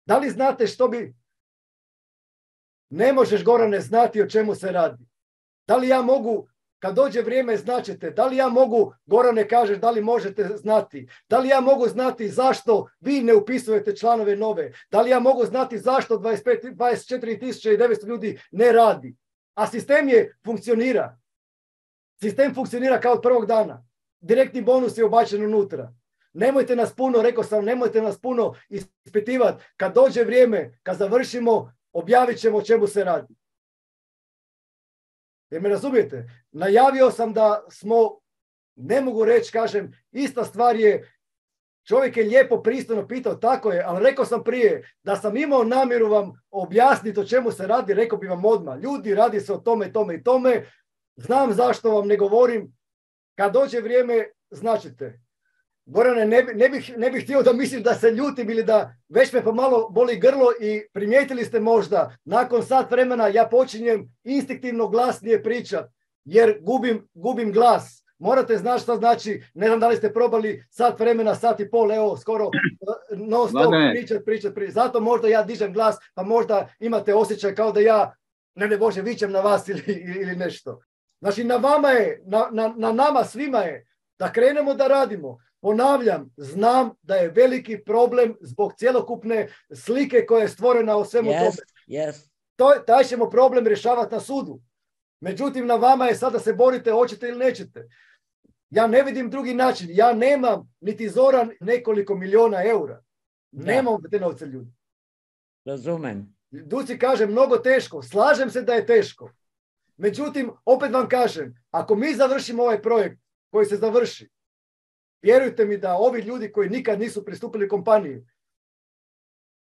Da li znate što bi... Ne možeš Gorane znati o čemu se radi. Da li ja mogu kad dođe vrijeme značite, da li ja mogu, Gorane kažeš, da li možete znati, da li ja mogu znati zašto vi ne upisujete članove nove, da li ja mogu znati zašto 25, 24.900 ljudi ne radi. A sistem je funkcionira. Sistem funkcionira kao od prvog dana. Direktni bonus je ubačen unutra. Nemojte nas puno, rekao sam, nemojte nas puno ispitivati. Kad dođe vrijeme, kad završimo, objavit ćemo o čemu se radi. Jer me razumijete? Najavio sam da smo, ne mogu reći, kažem, ista stvar je, čovjek je lijepo pristojno pitao, tako je, ali rekao sam prije, da sam imao namjeru vam objasniti o čemu se radi, rekao bi vam odmah, ljudi, radi se o tome, tome i tome, znam zašto vam ne govorim, kad dođe vrijeme, značite. Gorane, ne, ne, bih, ne bih htio da mislim da se ljutim ili da već me pomalo boli grlo i primijetili ste možda, nakon sat vremena ja počinjem instinktivno glasnije pričat, jer gubim, gubim glas. Morate znati šta znači, ne znam da li ste probali sat vremena, sat i pol, evo, skoro non stop pričat, pričat, pričat. Zato možda ja dižem glas, pa možda imate osjećaj kao da ja, ne ne Bože, vićem na vas ili, ili nešto. Znači, na vama je, na, na, na nama svima je da krenemo da radimo. Ponavljam, znam da je veliki problem zbog cjelokupne slike koja je stvorena o svemu yes, tome. Yes. To, taj ćemo problem rješavati na sudu. Međutim, na vama je sada da se borite, hoćete ili nećete. Ja ne vidim drugi način. Ja nemam niti Zoran nekoliko miliona eura. Nemam te novce ljudi. Razumem. Duci kaže mnogo teško. Slažem se da je teško. Međutim, opet vam kažem, ako mi završimo ovaj projekt koji se završi, Vjerujte mi da ovi ljudi koji nikad nisu pristupili kompaniji,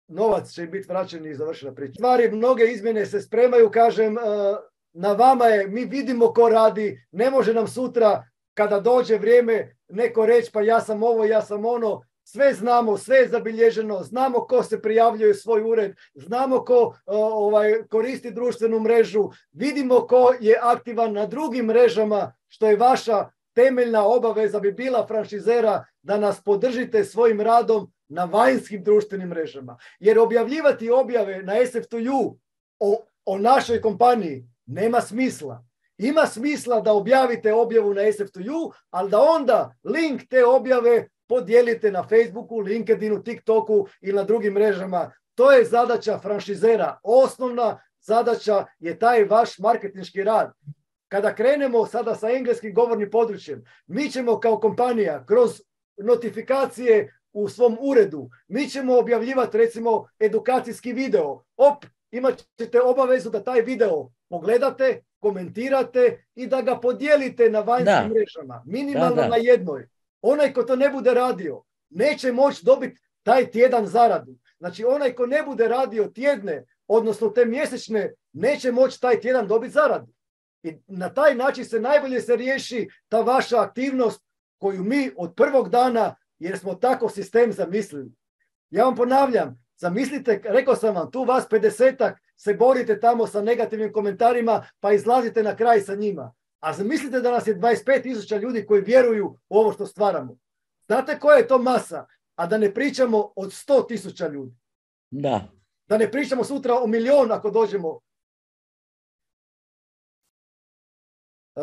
novac će biti vraćen i završena priča. Stvari, mnoge izmjene se spremaju, kažem, e, na vama je, mi vidimo ko radi, ne može nam sutra kada dođe vrijeme neko reći pa ja sam ovo, ja sam ono, sve znamo, sve je zabilježeno, znamo ko se prijavljuje svoj ured, znamo ko e, ovaj, koristi društvenu mrežu, vidimo ko je aktivan na drugim mrežama, što je vaša temeljna obaveza bi bila franšizera da nas podržite svojim radom na vanjskim društvenim mrežama. Jer objavljivati objave na SF2U o, o našoj kompaniji nema smisla. Ima smisla da objavite objavu na SF2U, ali da onda link te objave podijelite na Facebooku, LinkedInu, TikToku ili na drugim mrežama. To je zadaća franšizera. Osnovna zadaća je taj vaš marketinški rad kada krenemo sada sa engleskim govornim područjem, mi ćemo kao kompanija kroz notifikacije u svom uredu, mi ćemo objavljivati recimo edukacijski video. Op, imat ćete obavezu da taj video pogledate, komentirate i da ga podijelite na vanjskim mrežama. Minimalno na jednoj. Onaj ko to ne bude radio, neće moći dobiti taj tjedan zaradu. Znači onaj ko ne bude radio tjedne, odnosno te mjesečne, neće moći taj tjedan dobiti zaradu. I na taj način se najbolje se riješi ta vaša aktivnost koju mi od prvog dana, jer smo tako sistem zamislili. Ja vam ponavljam, zamislite, rekao sam vam, tu vas 50 se borite tamo sa negativnim komentarima pa izlazite na kraj sa njima. A zamislite da nas je 25 tisuća ljudi koji vjeruju u ovo što stvaramo. Znate koja je to masa? A da ne pričamo od 100 tisuća ljudi. Da. Da ne pričamo sutra o milion ako dođemo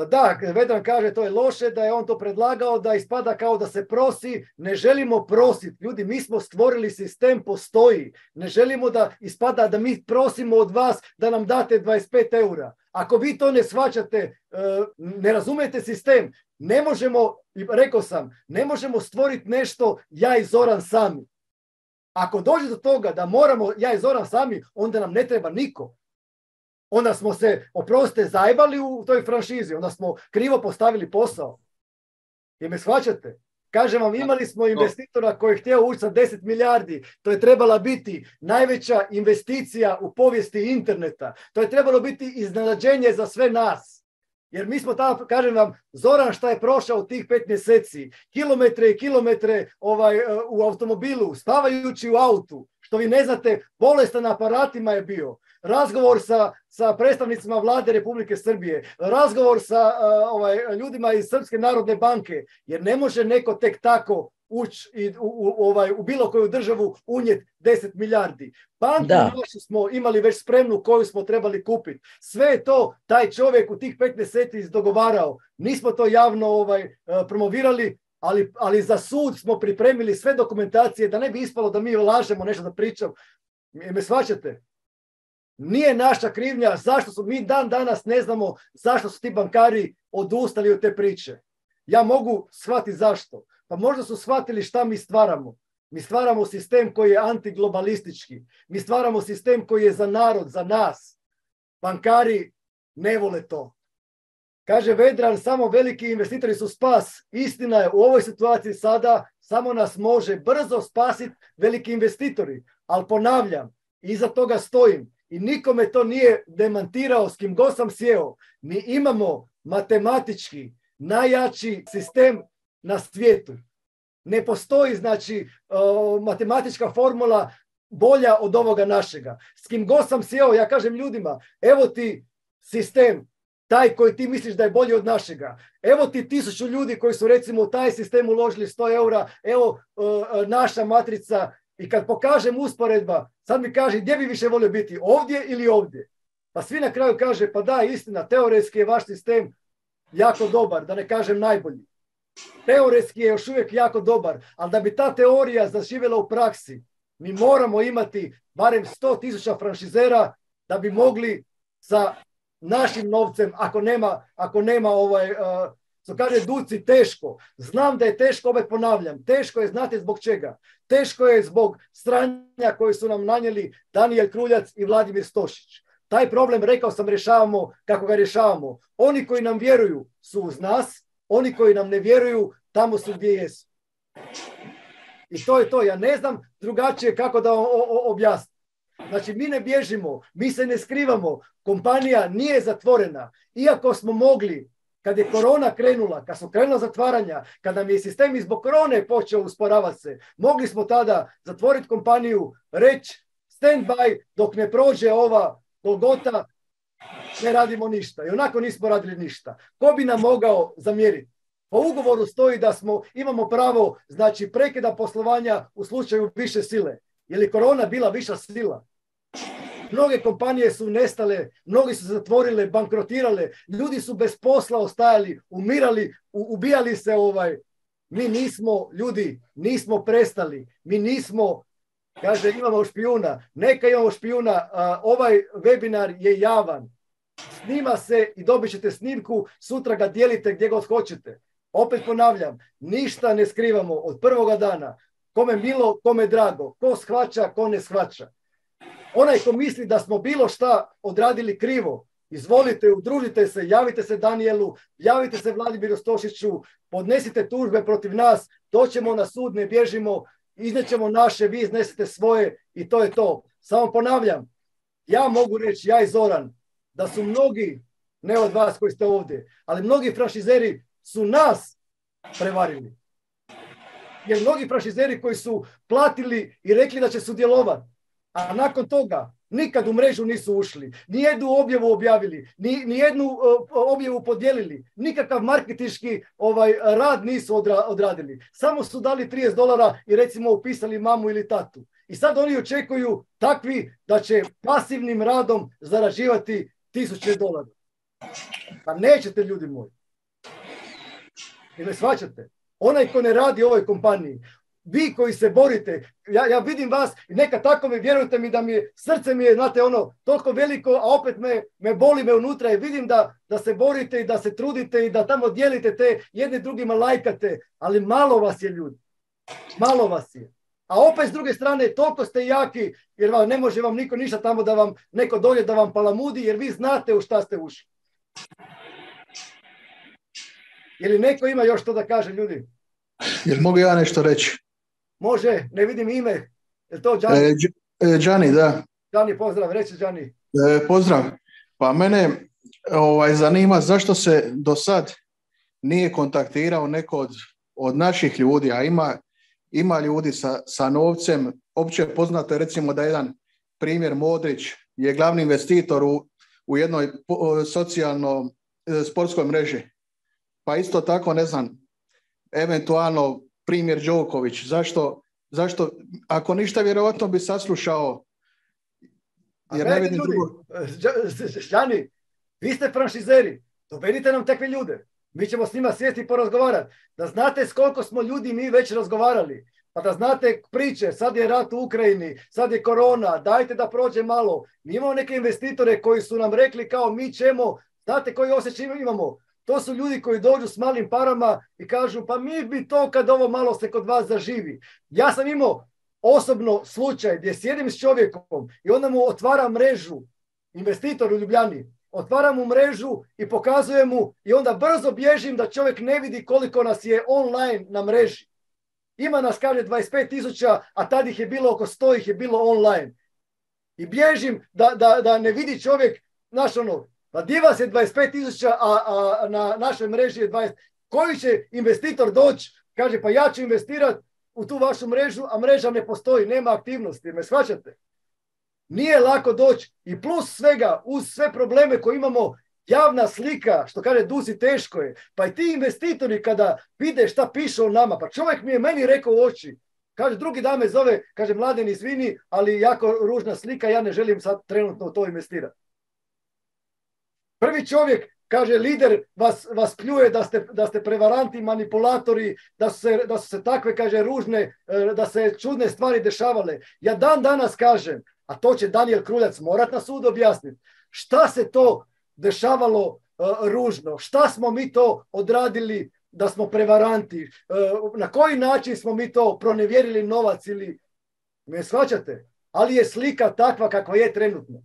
Da, Vedran kaže to je loše, da je on to predlagao, da ispada kao da se prosi. Ne želimo prositi. Ljudi, mi smo stvorili sistem, postoji. Ne želimo da ispada da mi prosimo od vas da nam date 25 eura. Ako vi to ne shvaćate, e, ne razumijete sistem, ne možemo, rekao sam, ne možemo stvoriti nešto ja i Zoran sami. Ako dođe do toga da moramo ja i Zoran sami, onda nam ne treba niko onda smo se, oprostite, zajbali u toj franšizi, onda smo krivo postavili posao. Je me shvaćate? Kažem vam, imali smo investitora koji je htio ući sa 10 milijardi. To je trebala biti najveća investicija u povijesti interneta. To je trebalo biti iznenađenje za sve nas. Jer mi smo tamo, kažem vam, Zoran šta je prošao tih pet mjeseci, kilometre i kilometre ovaj, u automobilu, spavajući u autu, što vi ne znate, bolestan na aparatima je bio, razgovor sa, sa predstavnicima vlade Republike Srbije, razgovor sa ovaj, ljudima iz Srpske narodne banke, jer ne može neko tek tako ući i u, ovaj, u bilo koju državu unijeti 10 milijardi. Banku smo imali već spremnu koju smo trebali kupiti. Sve je to taj čovjek u tih pet mjeseci izdogovarao. Nismo to javno ovaj, promovirali, ali, ali za sud smo pripremili sve dokumentacije da ne bi ispalo da mi lažemo nešto da pričam. Me svaćate? Nije naša krivnja zašto su, mi dan danas ne znamo zašto su ti bankari odustali od te priče. Ja mogu shvatiti zašto. Pa možda su shvatili šta mi stvaramo. Mi stvaramo sistem koji je antiglobalistički. Mi stvaramo sistem koji je za narod, za nas. Bankari ne vole to. Kaže Vedran, samo veliki investitori su spas. Istina je, u ovoj situaciji sada samo nas može brzo spasiti veliki investitori. Ali ponavljam, iza toga stojim i nikome to nije demantirao s kim god sam sjeo. Mi imamo matematički najjači sistem na svijetu. Ne postoji znači matematička formula bolja od ovoga našega. S kim god sam sjeo, ja kažem ljudima, evo ti sistem, taj koji ti misliš da je bolji od našega. Evo ti tisuću ljudi koji su recimo u taj sistem uložili 100 eura, evo naša matrica i kad pokažem usporedba, sad mi kaže gdje bi više volio biti, ovdje ili ovdje. Pa svi na kraju kaže, pa da, istina, teoretski je vaš sistem jako dobar, da ne kažem najbolji. Teoretski je još uvijek jako dobar, ali da bi ta teorija zaživjela u praksi, mi moramo imati barem 100 tisuća franšizera da bi mogli sa našim novcem, ako nema, ako nema ovaj, uh, što kaže Duci, teško. Znam da je teško, opet ponavljam. Teško je, znate zbog čega? Teško je zbog stranja koje su nam nanijeli Daniel Kruljac i Vladimir Stošić. Taj problem, rekao sam, rješavamo kako ga rješavamo. Oni koji nam vjeruju su uz nas, oni koji nam ne vjeruju tamo su gdje jesu. I to je to. Ja ne znam drugačije kako da objasnim. Znači, mi ne bježimo, mi se ne skrivamo, kompanija nije zatvorena. Iako smo mogli, kad je korona krenula, kad su krenula zatvaranja, kad nam je sistem iz korone počeo usporavati se, mogli smo tada zatvoriti kompaniju, reći stand by dok ne prođe ova Golgota, ne radimo ništa. I onako nismo radili ništa. Ko bi nam mogao zamjeriti? Po ugovoru stoji da smo, imamo pravo, znači, prekida poslovanja u slučaju više sile. Je li korona bila viša sila? Mnoge kompanije su nestale, mnogi su zatvorile, bankrotirale, ljudi su bez posla ostajali, umirali, ubijali se ovaj. Mi nismo, ljudi, nismo prestali, mi nismo, kaže imamo špijuna, neka imamo špijuna, ovaj webinar je javan, snima se i dobit ćete snimku, sutra ga dijelite gdje god hoćete. Opet ponavljam, ništa ne skrivamo od prvoga dana. Kome milo, kome drago. Ko shvaća, ko ne shvaća. Onaj ko misli da smo bilo šta odradili krivo, izvolite, udružite se, javite se Danielu, javite se Vladimiru Stošiću, podnesite tužbe protiv nas, doćemo na sud, ne bježimo, iznećemo naše, vi iznesete svoje i to je to. Samo ponavljam, ja mogu reći, ja i Zoran, da su mnogi, ne od vas koji ste ovdje, ali mnogi franšizeri su nas prevarili. Jer mnogi franšizeri koji su platili i rekli da će sudjelovati, a nakon toga nikad u mrežu nisu ušli, nijednu objavu objavili, ni, nijednu objavu podijelili, nikakav marketički ovaj, rad nisu odradili. Samo su dali 30 dolara i recimo upisali mamu ili tatu. I sad oni očekuju takvi da će pasivnim radom zarađivati tisuće dolara. Pa nećete ljudi moji. Ne shvaćate? Onaj ko ne radi u ovoj kompaniji, vi koji se borite, ja, ja vidim vas i neka tako me, vjerujte mi da mi srce mi je, znate, ono, toliko veliko, a opet me, me boli me unutra i vidim da, da se borite i da se trudite i da tamo dijelite te jedni drugima lajkate, ali malo vas je ljudi. Malo vas je. A opet s druge strane, toliko ste jaki, jer vam ne može vam niko ništa tamo da vam neko dolje da vam palamudi, jer vi znate u šta ste ušli. Ili neko ima još što da kaže, ljudi? Jel mogu ja nešto reći? Može, ne vidim ime. Je to Džani? E, Džani, da. Džani, pozdrav, reći Džani. E, pozdrav. Pa mene ovaj, zanima zašto se do sad nije kontaktirao neko od, od naših ljudi, a ima, ima ljudi sa, sa novcem. Opće poznato je recimo da jedan primjer Modrić je glavni investitor u, u jednoj socijalno e, sportskoj mreži. Pa isto tako, ne znam, eventualno primjer Đoković. Zašto, zašto, ako ništa, vjerojatno bi saslušao A jer ne vidim drugo. Žani, vi ste franšizeri, dovedite nam takve ljude. Mi ćemo s njima sjesti i porazgovarati. Da znate s koliko smo ljudi mi već razgovarali. Pa da znate priče, sad je rat u Ukrajini, sad je korona, dajte da prođe malo. Mi imamo neke investitore koji su nam rekli kao mi ćemo, znate koji osjećaj imamo? To su ljudi koji dođu s malim parama i kažu pa mi bi to kad ovo malo se kod vas zaživi. Ja sam imao osobno slučaj gdje sjedim s čovjekom i onda mu otvara mrežu, investitor u Ljubljani, otvara mu mrežu i pokazuje mu i onda brzo bježim da čovjek ne vidi koliko nas je online na mreži. Ima nas, kaže, 25 tisuća, a tad ih je bilo oko 100 ih je bilo online. I bježim da, da, da ne vidi čovjek, znaš ono, pa di vas je 25 tisuća, a, na našoj mreži je 20. Koji će investitor doći, kaže, pa ja ću investirati u tu vašu mrežu, a mreža ne postoji, nema aktivnosti, me shvaćate? Nije lako doći i plus svega, uz sve probleme koje imamo, javna slika, što kaže Dusi, teško je. Pa i ti investitori kada vide šta piše o nama, pa čovjek mi je meni rekao u oči, kaže drugi dan me zove, kaže mladen izvini, ali jako ružna slika, ja ne želim sad trenutno u to investirati. Prvi čovjek, kaže lider, vas, vas pljuje da ste, da ste prevaranti, manipulatori, da su, se, da su se takve, kaže, ružne, e, da se čudne stvari dešavale. Ja dan danas kažem, a to će Daniel Kruljac morat na sud objasniti, šta se to dešavalo e, ružno, šta smo mi to odradili da smo prevaranti, e, na koji način smo mi to pronevjerili novac ili, me shvaćate? Ali je slika takva kakva je trenutno.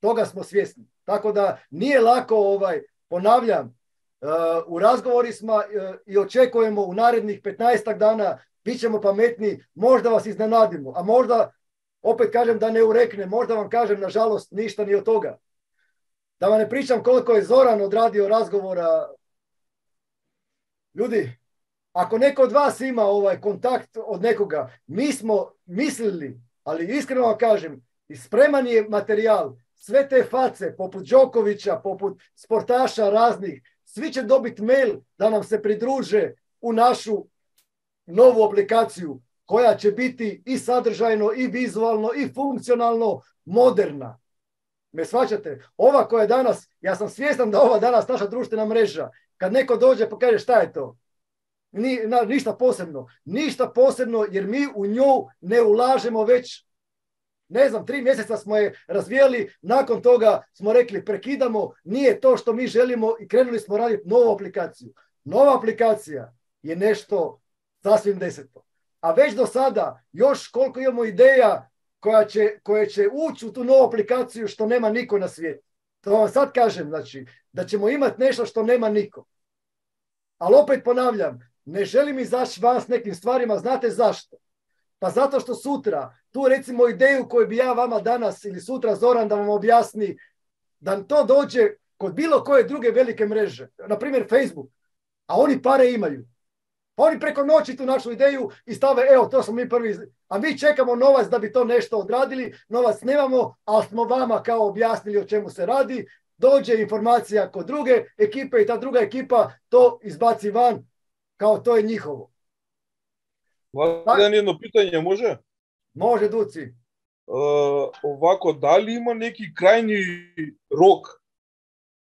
Toga smo svjesni. Tako da nije lako, ovaj, ponavljam, uh, u razgovori smo uh, i očekujemo u narednih 15 dana, bit ćemo pametni, možda vas iznenadimo, a možda, opet kažem da ne urekne, možda vam kažem, nažalost, ništa ni od toga. Da vam ne pričam koliko je Zoran odradio razgovora. Ljudi, ako neko od vas ima ovaj kontakt od nekoga, mi smo mislili, ali iskreno vam kažem, spreman je materijal, sve te face, poput Đokovića, poput sportaša raznih, svi će dobiti mail da nam se pridruže u našu novu aplikaciju koja će biti i sadržajno, i vizualno, i funkcionalno moderna. Me svaćate? Ova koja je danas, ja sam svjestan da ova danas naša društvena mreža, kad neko dođe pa kaže šta je to? Ni, ništa posebno. Ništa posebno jer mi u nju ne ulažemo već ne znam, tri mjeseca smo je razvijali, nakon toga smo rekli prekidamo, nije to što mi želimo i krenuli smo raditi novu aplikaciju. Nova aplikacija je nešto sasvim deseto. A već do sada, još koliko imamo ideja koja će, koje će ući u tu novu aplikaciju što nema niko na svijetu. To vam sad kažem, znači, da ćemo imati nešto što nema niko. Ali opet ponavljam, ne želim izaći van s nekim stvarima, znate zašto? Pa zato što sutra, tu recimo ideju koju bi ja vama danas ili sutra Zoran da vam objasni, da to dođe kod bilo koje druge velike mreže, na primjer Facebook, a oni pare imaju. Pa oni preko noći tu našu ideju i stave, evo, to smo mi prvi, a mi čekamo novac da bi to nešto odradili, novac nemamo, ali smo vama kao objasnili o čemu se radi, dođe informacija kod druge ekipe i ta druga ekipa to izbaci van kao to je njihovo. Младен, едно питање може? Може, Дуци. Е, овако, дали има неки крајни рок?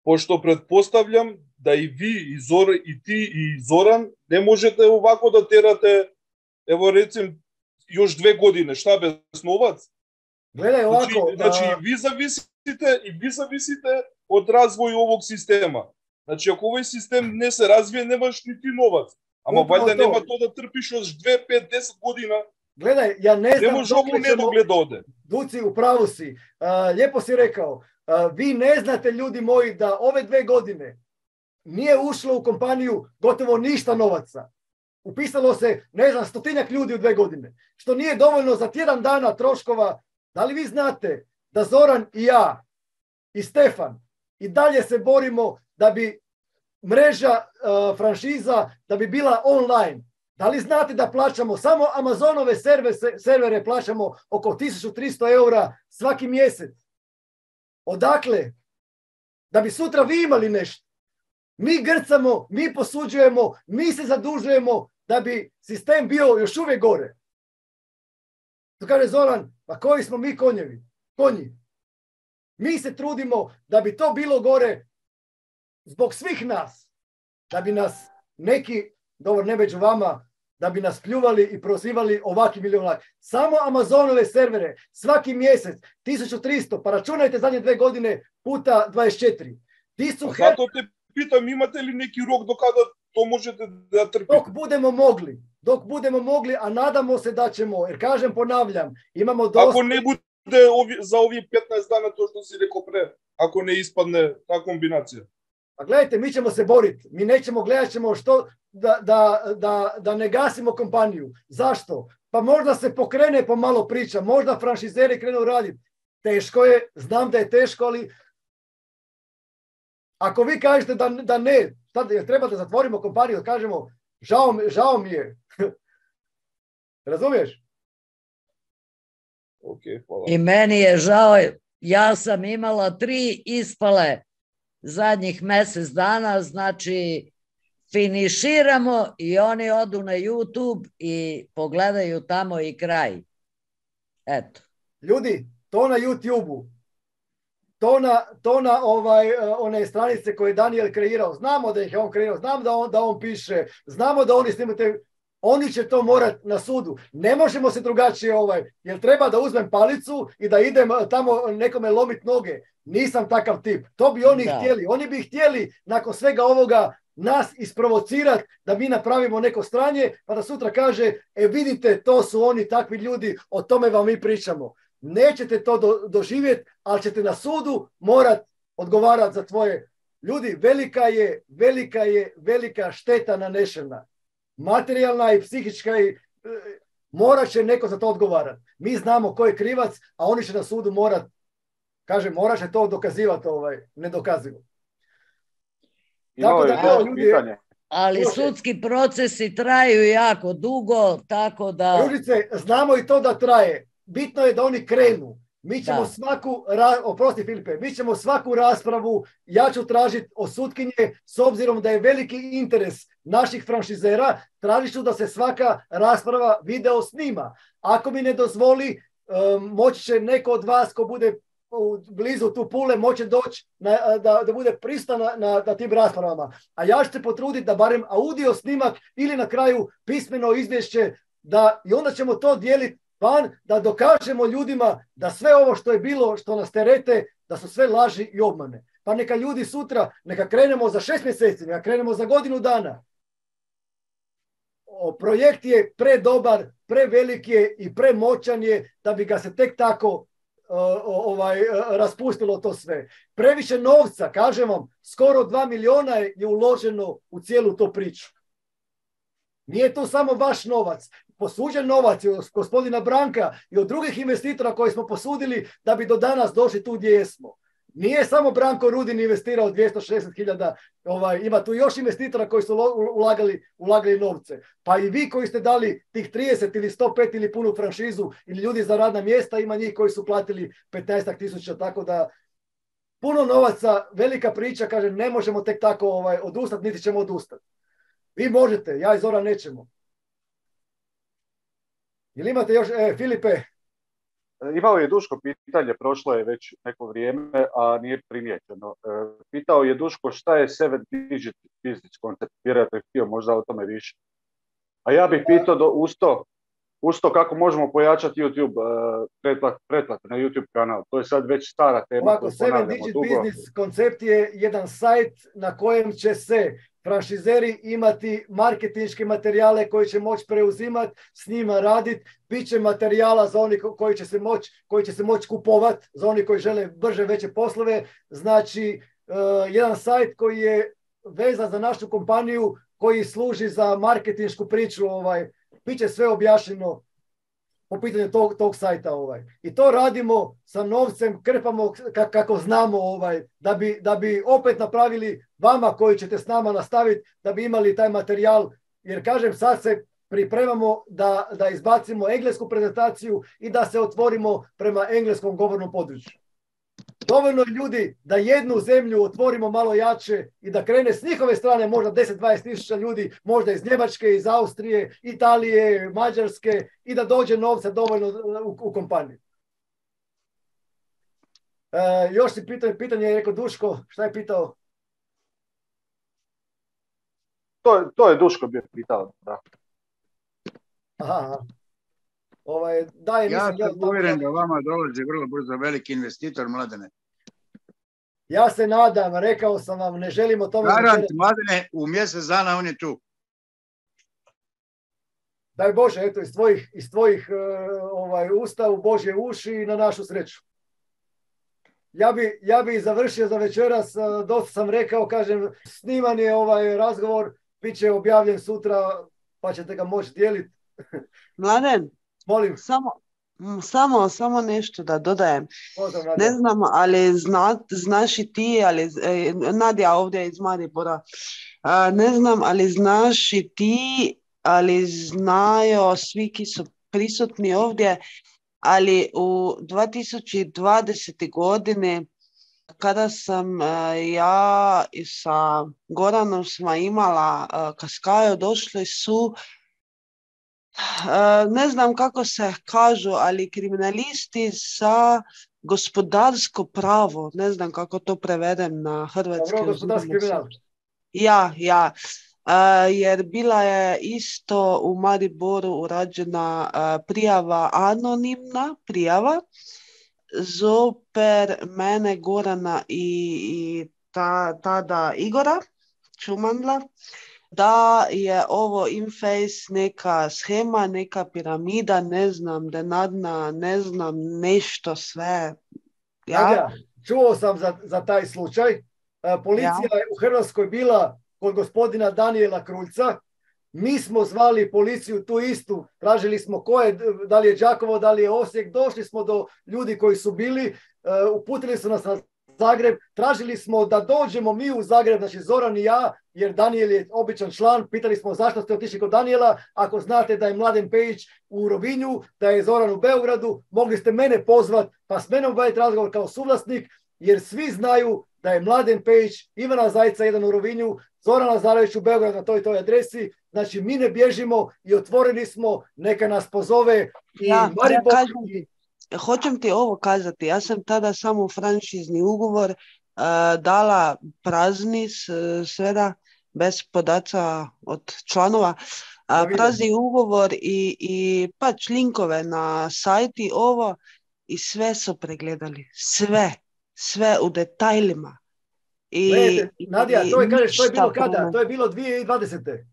Пошто предпоставljam да и ви, и, Зор, и ти, и Зоран, не можете овако да терате, ево рецим, још две години, шта без новац? Гледај Значи, овако, значи а, и ви зависите, и ви зависите од развој овог система. Значи, ако овој систем не се развие, немаш нити новац. Ама Управо вајда то. нема то да трпиш од 2, 5, 10 година, gledaj, ja ne не znam може dokle ово не ćemo- догледа оде. Duci, u pravu si. A, lijepo si rekao. A, vi ne znate, ljudi moji, da ove dve godine nije ušlo u kompaniju gotovo ništa novaca. Upisalo se, ne znam, stotinjak ljudi u dve godine. Što nije dovoljno za tjedan dana troškova. Da li vi znate da Zoran i ja i Stefan i dalje se borimo da bi mreža uh, franšiza da bi bila online. Da li znate da plaćamo samo Amazonove servere plaćamo oko 1300 eura svaki mjesec? Odakle? Da bi sutra vi imali nešto. Mi grcamo, mi posuđujemo, mi se zadužujemo da bi sistem bio još uvijek gore. To kaže Zoran, pa koji smo mi konjevi? Konji. Mi se trudimo da bi to bilo gore zbog svih nas. Da bi nas neki, dobro ne među vama, da bi nas pljuvali i prozivali ovakvi milijuna. Samo Amazonove servere svaki mjesec 1300, pa računajte zadnje dve godine puta 24. Ti su Zato te pitam, imate li neki rok do kada to možete da trpite? Dok budemo mogli, dok budemo mogli, a nadamo se da ćemo, jer kažem, ponavljam, imamo dosta... Ako ne bude ovi, za ovih 15 dana to što si rekao pre, ako ne ispadne ta kombinacija. Pa gledajte, mi ćemo se boriti. Mi nećemo, gledat ćemo što, da, da, da, da ne gasimo kompaniju. Zašto? Pa možda se pokrene po malo priča, možda franšizeri krenu raditi. Teško je, znam da je teško, ali ako vi kažete da, da ne, tad, jer treba da zatvorimo kompaniju, da kažemo žao, žao mi je. Razumiješ? Okay, hvala. I meni je žao, ja sam imala tri ispale zadnjih mjesec dana, znači finiširamo i oni odu na YouTube i pogledaju tamo i kraj. Eto. Ljudi, to na YouTube-u, to na, to na ovaj, one stranice koje je Daniel kreirao, znamo da ih je on kreirao, znam da on, da on piše, znamo da oni snimate, oni će to morati na sudu. Ne možemo se drugačije, ovaj, jer treba da uzmem palicu i da idem tamo nekome lomit noge. Nisam takav tip. To bi oni Da. htjeli. Oni bi htjeli nakon svega ovoga nas isprovocirati da mi napravimo neko stranje, pa da sutra kaže, e vidite, to su oni takvi ljudi, o tome vam mi pričamo. Nećete to do, doživjeti, ali ćete na sudu morat odgovarati za tvoje. Ljudi, velika je, velika je, velika šteta nanešena. Materijalna i psihička i e, morat će neko za to odgovarati. Mi znamo ko je krivac, a oni će na sudu morat, kaže, morat će to dokazivati, ovaj, nedokazivo. Tako je da, još ljudi, pitanje. Ali sudski procesi traju jako dugo, tako da... Ružice, znamo i to da traje. Bitno je da oni krenu. Mi ćemo Da. svaku, ra- oprosti Filipe, mi ćemo svaku raspravu, ja ću tražiti od sutkinje, s obzirom da je veliki interes naših franšizera, tražit ću da se svaka rasprava video snima. Ako mi ne dozvoli, um, moći će neko od vas ko bude u- blizu tu pule moće doći na, da, da bude pristan na, na, na tim raspravama. A ja ću se potruditi da barem audio snimak ili na kraju pismeno izvješće da i onda ćemo to dijeliti van da dokažemo ljudima da sve ovo što je bilo, što nas terete, da su sve laži i obmane. Pa neka ljudi sutra, neka krenemo za šest mjeseci, neka krenemo za godinu dana. O, projekt je predobar, prevelik je i premoćan je da bi ga se tek tako ovaj, raspustilo to sve. Previše novca, kažem vam, skoro dva miliona je uloženo u cijelu tu priču. Nije to samo vaš novac, posuđen novac je od gospodina Branka i od drugih investitora koje smo posudili da bi do danas došli tu gdje jesmo. Nije samo Branko Rudin investirao 260.000, ovaj, ima tu još investitora koji su ulagali, ulagali novce. Pa i vi koji ste dali tih 30 ili 105 ili punu franšizu ili ljudi za radna mjesta, ima njih koji su platili 15 tisuća, tako da puno novaca, velika priča, kažem, ne možemo tek tako ovaj, odustati, niti ćemo odustati. Vi možete, ja i Zoran nećemo. Ili imate još, e, Filipe, Imao je Duško pitanje, prošlo je već neko vrijeme, a nije primijećeno. E, Pitao je Duško šta je Seven Digit Business koncept, vjerojatno je htio možda o tome više. A ja bih pitao do, usto, usto kako možemo pojačati YouTube e, pretplat, pretplatu na YouTube kanal. To je sad već stara tema. Ovako, Seven Digit dugo. Business koncept je jedan sajt na kojem će se franšizeri imati marketinške materijale koji će moći preuzimati, s njima raditi, bit će materijala za oni ko- koji će se moći koji će se moći kupovati, za oni koji žele brže veće poslove. Znači, eh, jedan sajt koji je vezan za našu kompaniju, koji služi za marketinšku priču, ovaj, bit će sve objašnjeno po pitanju tog, tog sajta ovaj. I to radimo sa novcem, krpamo kako znamo ovaj, da bi, da bi opet napravili vama koji ćete s nama nastaviti, da bi imali taj materijal, jer kažem sad se pripremamo da, da izbacimo englesku prezentaciju i da se otvorimo prema engleskom govornom području. Dovoljno je ljudi da jednu zemlju otvorimo malo jače i da krene s njihove strane možda 10-20 tisuća ljudi, možda iz Njemačke, iz Austrije, Italije, Mađarske i da dođe novca dovoljno u, u kompaniju. E, još si pitao, pitanje je rekao Duško, šta je pitao? To, to je Duško bio pitao, da. Aha, Ovaj, daj, ja sam uvjeren da vama dolazi vrlo brzo veliki investitor, Mladene. Ja se nadam, rekao sam vam, ne želimo o tome... Garant, Mladene, u mjesec dana on je tu. Daj Bože, eto, iz tvojih, iz tvojih uh, ovaj, usta u Božje uši i na našu sreću. Ja bi, ja bi završio za večeras, uh, dosta sam rekao, kažem, sniman je ovaj razgovor, bit će objavljen sutra, pa ćete ga moći dijeliti. Mladen, Molim. Samo, samo, samo nešto da dodajem. Ne znam, ali zna, znaš i ti, ali e, Nadja ovdje iz Maribora, ne znam, ali znaš i ti, ali znaju svi ki su prisutni ovdje, ali u 2020. godine kada sam e, ja i sa Goranom smo imala e, kaskaju, došli su ne znam kako se kažu, ali kriminalisti sa gospodarsko pravo, ne znam kako to prevedem na hrvatski. Ja, ja. jer bila je isto u Mariboru urađena prijava, anonimna prijava, zoper mene, Gorana i, i ta, tada Igora Čumanla da je ovo Inface neka schema, neka piramida, ne znam, denadna, ne znam, nešto sve. Ja? čuo sam za, za taj slučaj. E, policija je u Hrvatskoj bila kod gospodina Daniela Kruljca. Mi smo zvali policiju tu istu, tražili smo ko je, da li je Đakovo, da li je Osijek, došli smo do ljudi koji su bili, e, uputili su nas na Zagreb, tražili smo da dođemo mi u Zagreb, znači Zoran i ja, jer Daniel je običan član, pitali smo zašto ste otišli kod Daniela, ako znate da je Mladen Pejić u Rovinju, da je Zoran u Beogradu, mogli ste mene pozvat, pa s menom obaviti razgovor kao suvlasnik, jer svi znaju da je Mladen Pejić, Ivana Zajca jedan u Rovinju, Zoran Lazarević u Beogradu na toj toj adresi, znači mi ne bježimo i otvoreni smo, neka nas pozove i ja, hoćem ti ovo kazati, ja sam tada samo franšizni ugovor uh, dala prazni sveda bez podaca od članova, uh, prazni ugovor i, i pač linkove na sajti ovo i sve su pregledali, sve, sve u detaljima. I, Gledajte, Nadja, to je, kažeš, to je bilo kada? To je bilo 2020.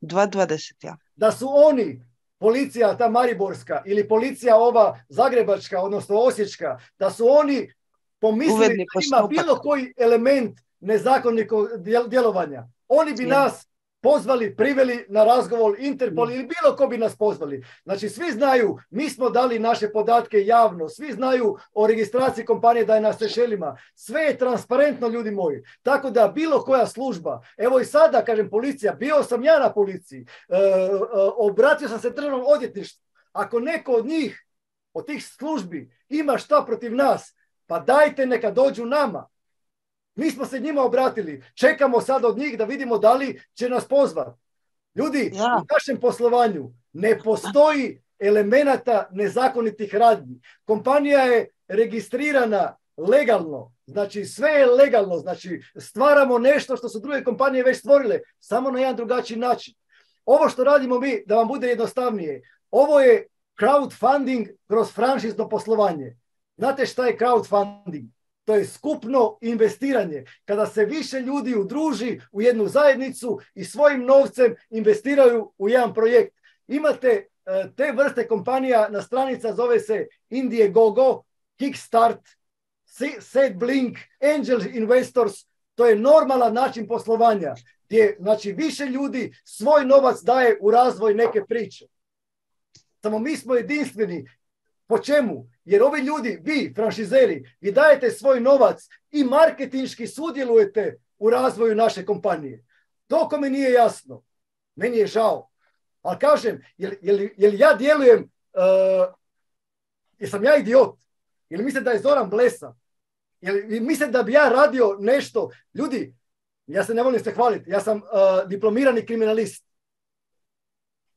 2020, ja. Da su oni policija ta Mariborska ili policija ova Zagrebačka, odnosno Osječka, da su oni pomislili da ima bilo koji element nezakonitog djelovanja. Oni bi nas pozvali, priveli na razgovor Interpol ili bilo ko bi nas pozvali. Znači svi znaju, mi smo dali naše podatke javno, svi znaju o registraciji kompanije da je na Sešelima. Sve je transparentno ljudi moji. Tako da bilo koja služba, evo i sada kažem policija, bio sam ja na policiji, e, e, obratio sam se državnom odvjetništvu. Ako neko od njih, od tih službi ima šta protiv nas, pa dajte neka dođu nama. Mi smo se njima obratili. Čekamo sad od njih da vidimo da li će nas pozvati. Ljudi, u našem poslovanju ne postoji elemenata nezakonitih radnji. Kompanija je registrirana legalno. Znači sve je legalno. Znači stvaramo nešto što su druge kompanije već stvorile. Samo na jedan drugačiji način. Ovo što radimo mi, da vam bude jednostavnije, ovo je crowdfunding kroz franšizno poslovanje. Znate šta je crowdfunding? To je skupno investiranje. Kada se više ljudi udruži u jednu zajednicu i svojim novcem investiraju u jedan projekt. Imate e, te vrste kompanija na stranica zove se Indiegogo, Kickstart, SetBlink, Angel Investors. To je normalan način poslovanja gdje znači, više ljudi svoj novac daje u razvoj neke priče. Samo mi smo jedinstveni. Po čemu? Jer ovi ljudi, vi, franšizeri, vi dajete svoj novac i marketinški sudjelujete u razvoju naše kompanije. Toko mi nije jasno. Meni je žao. Ali kažem, jel, ja djelujem, uh, jesam ja idiot? Jel mislite da je Zoran blesa? Jel mislite da bi ja radio nešto? Ljudi, ja se ne volim se hvaliti, ja sam uh, diplomirani kriminalist.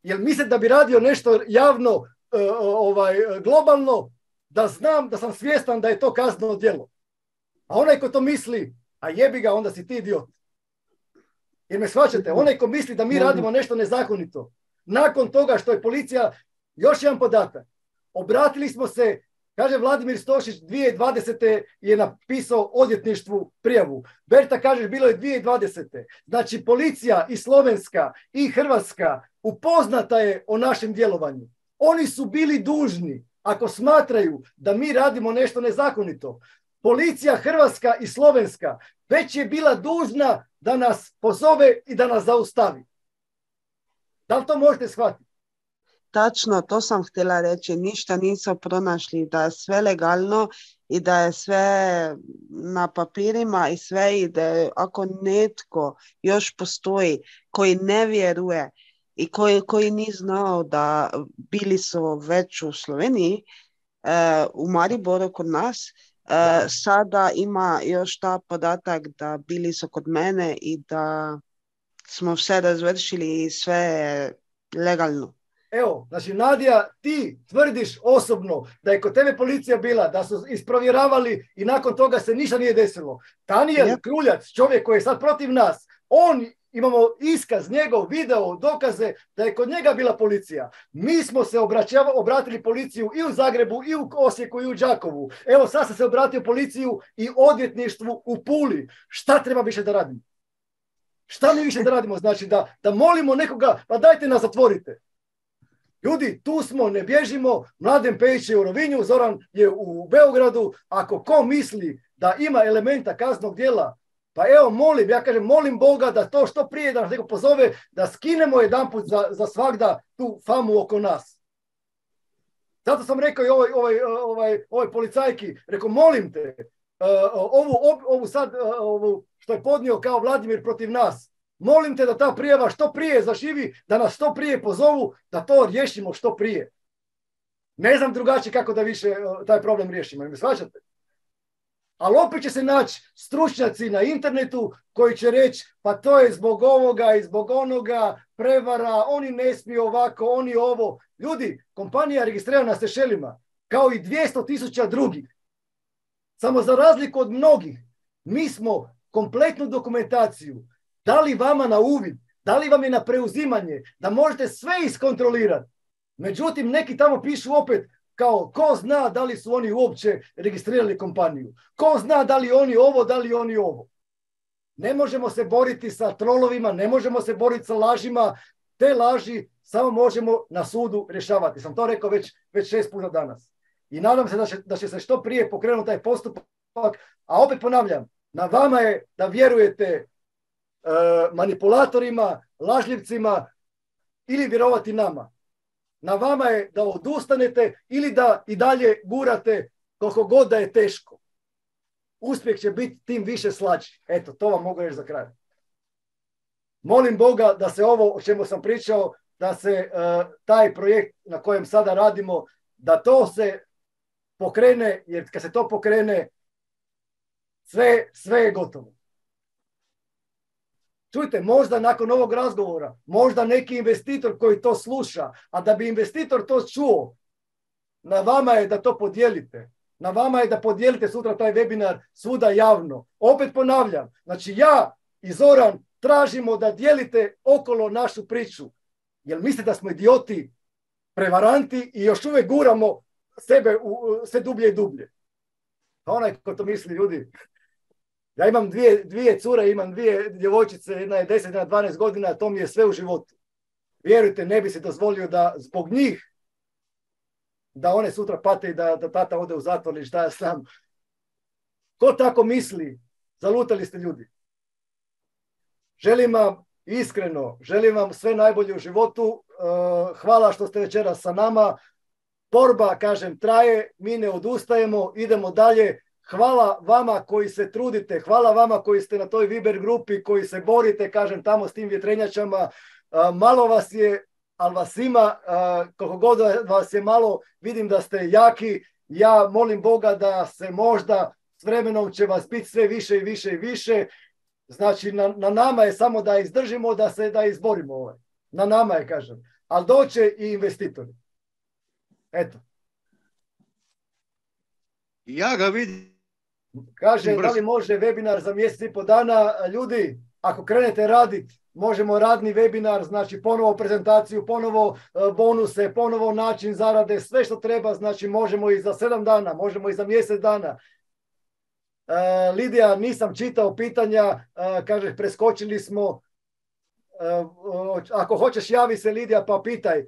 Jel mislite da bi radio nešto javno, uh, ovaj, globalno, da znam, da sam svjestan da je to kazneno djelo? A onaj ko to misli, a jebi ga, onda si ti idiot. Jer me shvaćate, onaj ko misli da mi radimo nešto nezakonito, nakon toga što je policija, još jedan podatak, obratili smo se, kaže Vladimir Stošić, 2020. je napisao odjetništvu prijavu. Berta kaže, bilo je 2020. Znači, policija i Slovenska i Hrvatska upoznata je o našem djelovanju. Oni su bili dužni, ako smatraju da mi radimo nešto nezakonito, policija Hrvatska i Slovenska već je bila dužna da nas pozove i da nas zaustavi. Da li to možete shvatiti? Tačno, to sam htjela reći. Ništa nisu pronašli, da je sve legalno i da je sve na papirima i sve ide. Ako netko još postoji koji ne vjeruje i koji, koji nije znao da bili su već u Sloveniji, e, u Mariboru kod nas, E, sada ima još ta podatak da bili su kod mene i da smo sve razvršili i sve legalno. Evo, znači Nadija, ti tvrdiš osobno da je kod tebe policija bila, da su isprovjeravali i nakon toga se ništa nije desilo. Tanijel Kruljac, čovjek koji je sad protiv nas, on imamo iskaz, njegov video, dokaze da je kod njega bila policija. Mi smo se obratili policiju i u Zagrebu, i u Osijeku, i u Đakovu. Evo sad sam se obratio policiju i odvjetništvu u Puli. Šta treba više da radimo? Šta mi više da radimo? Znači da, da molimo nekoga, pa dajte nas zatvorite. Ljudi, tu smo, ne bježimo, Mladen Pejić je u Rovinju, Zoran je u Beogradu. Ako ko misli da ima elementa kaznog djela, pa evo, molim, ja kažem, molim Boga da to što prije da nas neko pozove, da skinemo jedanput za, za svakda tu famu oko nas. Zato sam rekao i ovoj, ovaj, ovaj, ovoj policajki, rekao, molim te, uh, ovu, ovu sad, uh, ovu što je podnio kao Vladimir protiv nas, molim te da ta prijava što prije zaživi, da nas što prije pozovu, da to riješimo što prije. Ne znam drugačije kako da više uh, taj problem riješimo, mi shvaćate? Ali opet će se naći stručnjaci na internetu koji će reći pa to je zbog ovoga i zbog onoga, prevara, oni ne smiju ovako, oni ovo. Ljudi, kompanija registrirana na Sešelima, kao i 200 tisuća drugih. Samo za razliku od mnogih, mi smo kompletnu dokumentaciju dali vama na uvid, dali vam je na preuzimanje, da možete sve iskontrolirati. Međutim, neki tamo pišu opet, kao ko zna da li su oni uopće registrirali kompaniju. Ko zna da li oni ovo, da li oni ovo. Ne možemo se boriti sa trolovima, ne možemo se boriti sa lažima. Te laži samo možemo na sudu rješavati. Sam to rekao već, već šest puta danas. I nadam se da će, da će se što prije pokrenuti taj postupak. A opet ponavljam, na vama je da vjerujete e, manipulatorima, lažljivcima ili vjerovati nama. Na vama je da odustanete ili da i dalje gurate koliko god da je teško. Uspjeh će biti tim više slađi. Eto, to vam mogu reći za kraj. Molim Boga da se ovo o čemu sam pričao, da se e, taj projekt na kojem sada radimo, da to se pokrene, jer kad se to pokrene, sve, sve je gotovo. Čujte, možda nakon ovog razgovora, možda neki investitor koji to sluša, a da bi investitor to čuo, na vama je da to podijelite. Na vama je da podijelite sutra taj webinar svuda javno. Opet ponavljam, znači ja i Zoran tražimo da dijelite okolo našu priču. Jer mislite da smo idioti, prevaranti i još uvijek guramo sebe u, sve dublje i dublje. A onaj ko to misli, ljudi, ja imam dvije, dvije cure, imam dvije djevojčice, jedna je 10, jedna 12 godina, to mi je sve u životu. Vjerujte, ne bi se dozvolio da zbog njih da one sutra pate i da, da tata ode u zatvor ili šta ja sam. Ko tako misli, zalutali ste ljudi. Želim vam iskreno, želim vam sve najbolje u životu. Hvala što ste večeras sa nama. Borba, kažem, traje, mi ne odustajemo, idemo dalje. Hvala vama koji se trudite, hvala vama koji ste na toj Viber grupi, koji se borite, kažem, tamo s tim vjetrenjačama. Malo vas je, ali vas ima, koliko god vas je malo, vidim da ste jaki. Ja molim Boga da se možda s vremenom će vas biti sve više i više i više. Znači, na, na nama je samo da izdržimo, da se da izborimo ovaj. Na nama je, kažem. Ali doće i investitori. Eto. Ja ga vidim. Kaže, da li može webinar za mjesec i po dana? Ljudi, ako krenete raditi, možemo radni webinar, znači ponovo prezentaciju, ponovo e, bonuse, ponovo način zarade, sve što treba, znači možemo i za sedam dana, možemo i za mjesec dana. E, Lidija, nisam čitao pitanja, e, kaže, preskočili smo. Ako hoćeš, javi se Lidija pa pitaj.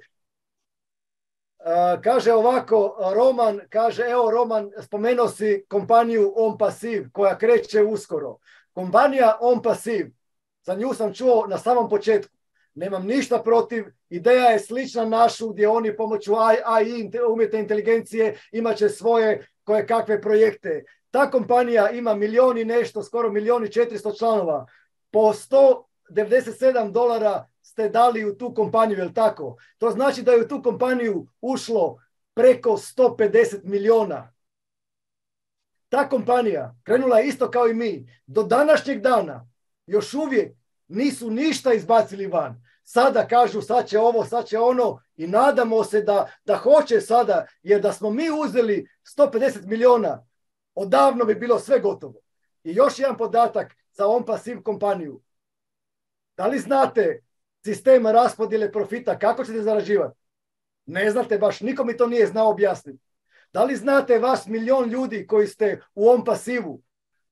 Kaže ovako, Roman, kaže, evo Roman, spomenuo si kompaniju On Pasiv koja kreće uskoro. Kompanija On Pasiv, za nju sam čuo na samom početku. Nemam ništa protiv, ideja je slična našu gdje oni pomoću AI, umjetne inteligencije, imat će svoje koje kakve projekte. Ta kompanija ima milioni nešto, skoro milioni četiristo članova. Po 197 dolara ste dali u tu kompaniju, jel tako? To znači da je u tu kompaniju ušlo preko 150 miliona. Ta kompanija krenula je isto kao i mi. Do današnjeg dana još uvijek nisu ništa izbacili van. Sada kažu sad će ovo, sad će ono i nadamo se da, da hoće sada, jer da smo mi uzeli 150 miliona, odavno bi bilo sve gotovo. I još jedan podatak za on pasiv kompaniju. Da li znate sistem raspodjele profita, kako ćete zarađivati? Ne znate baš, niko mi to nije znao objasniti. Da li znate vas milion ljudi koji ste u ovom pasivu,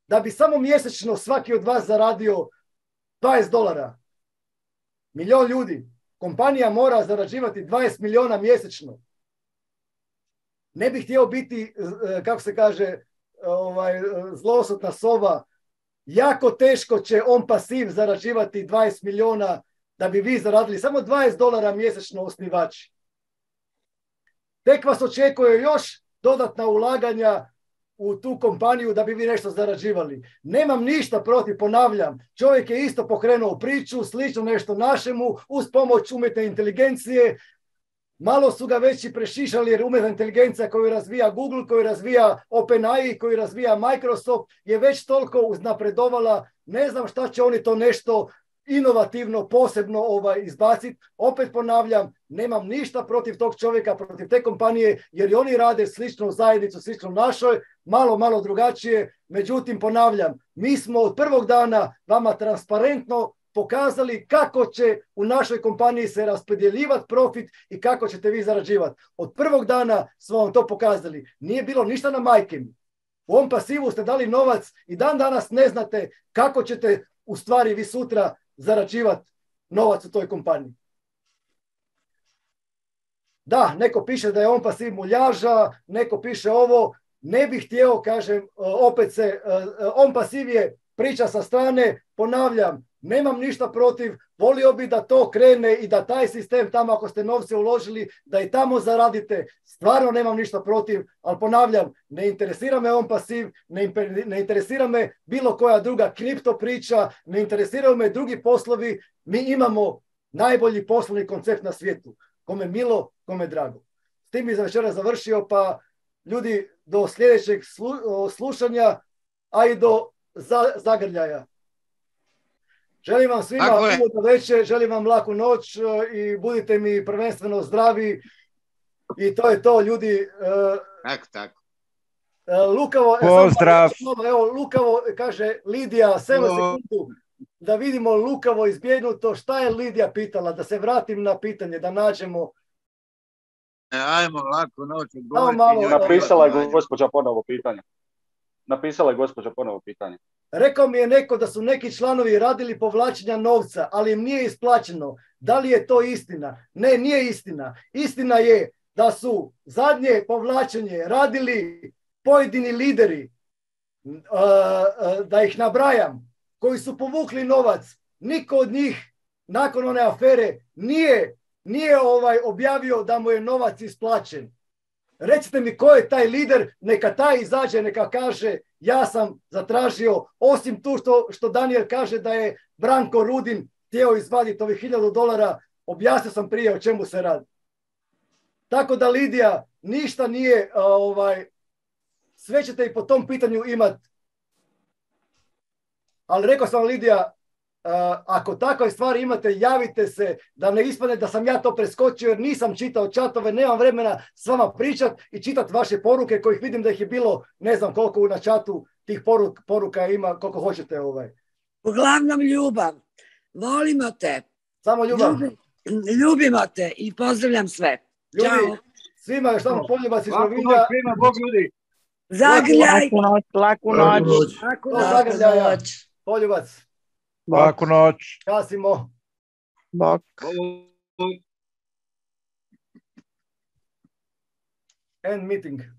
da bi samo mjesečno svaki od vas zaradio 20 dolara? Milion ljudi. Kompanija mora zarađivati 20 miliona mjesečno. Ne bih htio biti, e, kako se kaže, ovaj, zlosutna sova. Jako teško će on pasiv zarađivati 20 miliona da bi vi zaradili samo 20 dolara mjesečno osnivači. Tek vas očekuje još dodatna ulaganja u tu kompaniju da bi vi nešto zarađivali. Nemam ništa protiv, ponavljam. Čovjek je isto pokrenuo priču, slično nešto našemu, uz pomoć umjetne inteligencije. Malo su ga već i prešišali jer umjetna inteligencija koju razvija Google, koju razvija OpenAI, koju razvija Microsoft je već toliko uznapredovala. Ne znam šta će oni to nešto inovativno, posebno ovaj, izbaciti. Opet ponavljam, nemam ništa protiv tog čovjeka, protiv te kompanije, jer oni rade sličnu zajednicu, slično našoj, malo, malo drugačije. Međutim, ponavljam, mi smo od prvog dana vama transparentno pokazali kako će u našoj kompaniji se raspodjeljivati profit i kako ćete vi zarađivati. Od prvog dana smo vam to pokazali. Nije bilo ništa na majke U ovom pasivu ste dali novac i dan danas ne znate kako ćete u stvari vi sutra zarađivati novac u toj kompaniji. Da, neko piše da je on pasiv muljaža, neko piše ovo, ne bih htio, kažem, opet se, on pasiv je priča sa strane, ponavljam, nemam ništa protiv, volio bi da to krene i da taj sistem tamo ako ste novce uložili, da i tamo zaradite, stvarno nemam ništa protiv, ali ponavljam, ne interesira me on pasiv, ne, interesira me bilo koja druga kripto priča, ne interesiraju me drugi poslovi, mi imamo najbolji poslovni koncept na svijetu, kome milo, kome drago. S tim bi za večera završio, pa ljudi do sljedećeg slušanja, a i do zagrljaja. Želim vam svima ugodno večer, želim vam laku noć e, i budite mi prvenstveno zdravi i to je to ljudi. E, tako, tako. E, lukavo, Pozdrav. Evo, Lukavo kaže Lidija, 7 sekundu da vidimo Lukavo izbjegnuto. Šta je Lidija pitala? Da se vratim na pitanje, da nađemo Ajmo, lako noć. Napisala je gospođa ponovo pitanje. Napisala je gospođa ponovo pitanje. Rekao mi je neko da su neki članovi radili povlačenja novca, ali im nije isplaćeno. Da li je to istina? Ne, nije istina. Istina je da su zadnje povlačenje radili pojedini lideri, da ih nabrajam, koji su povukli novac. Niko od njih nakon one afere nije, nije ovaj objavio da mu je novac isplaćen. Recite mi ko je taj lider, neka taj izađe, neka kaže ja sam zatražio, osim tu što, što Daniel kaže da je Branko Rudin htio izvaditi ovih hiljadu dolara, objasnio sam prije o čemu se radi. Tako da Lidija ništa nije, ovaj, sve ćete i po tom pitanju imati. Ali rekao sam Lidija, ako takve stvari imate, javite se, da ne ispadne da sam ja to preskočio jer nisam čitao čatove, nemam vremena s vama pričat i čitati vaše poruke kojih vidim da ih je bilo ne znam koliko na čatu tih poruka ima, koliko hoćete. Ovaj. Uglavnom ljubav. Volimo te. Samo ljubav. ljubimo te i pozdravljam sve. Ćao. Svima još tamo poljubac iz Rovinja. Svima, Bog ljudi. Zagrljaj. Laku noć, laku noć. Laku noć. Poljubac. Laku noć. Kasimo. Bok. End meeting.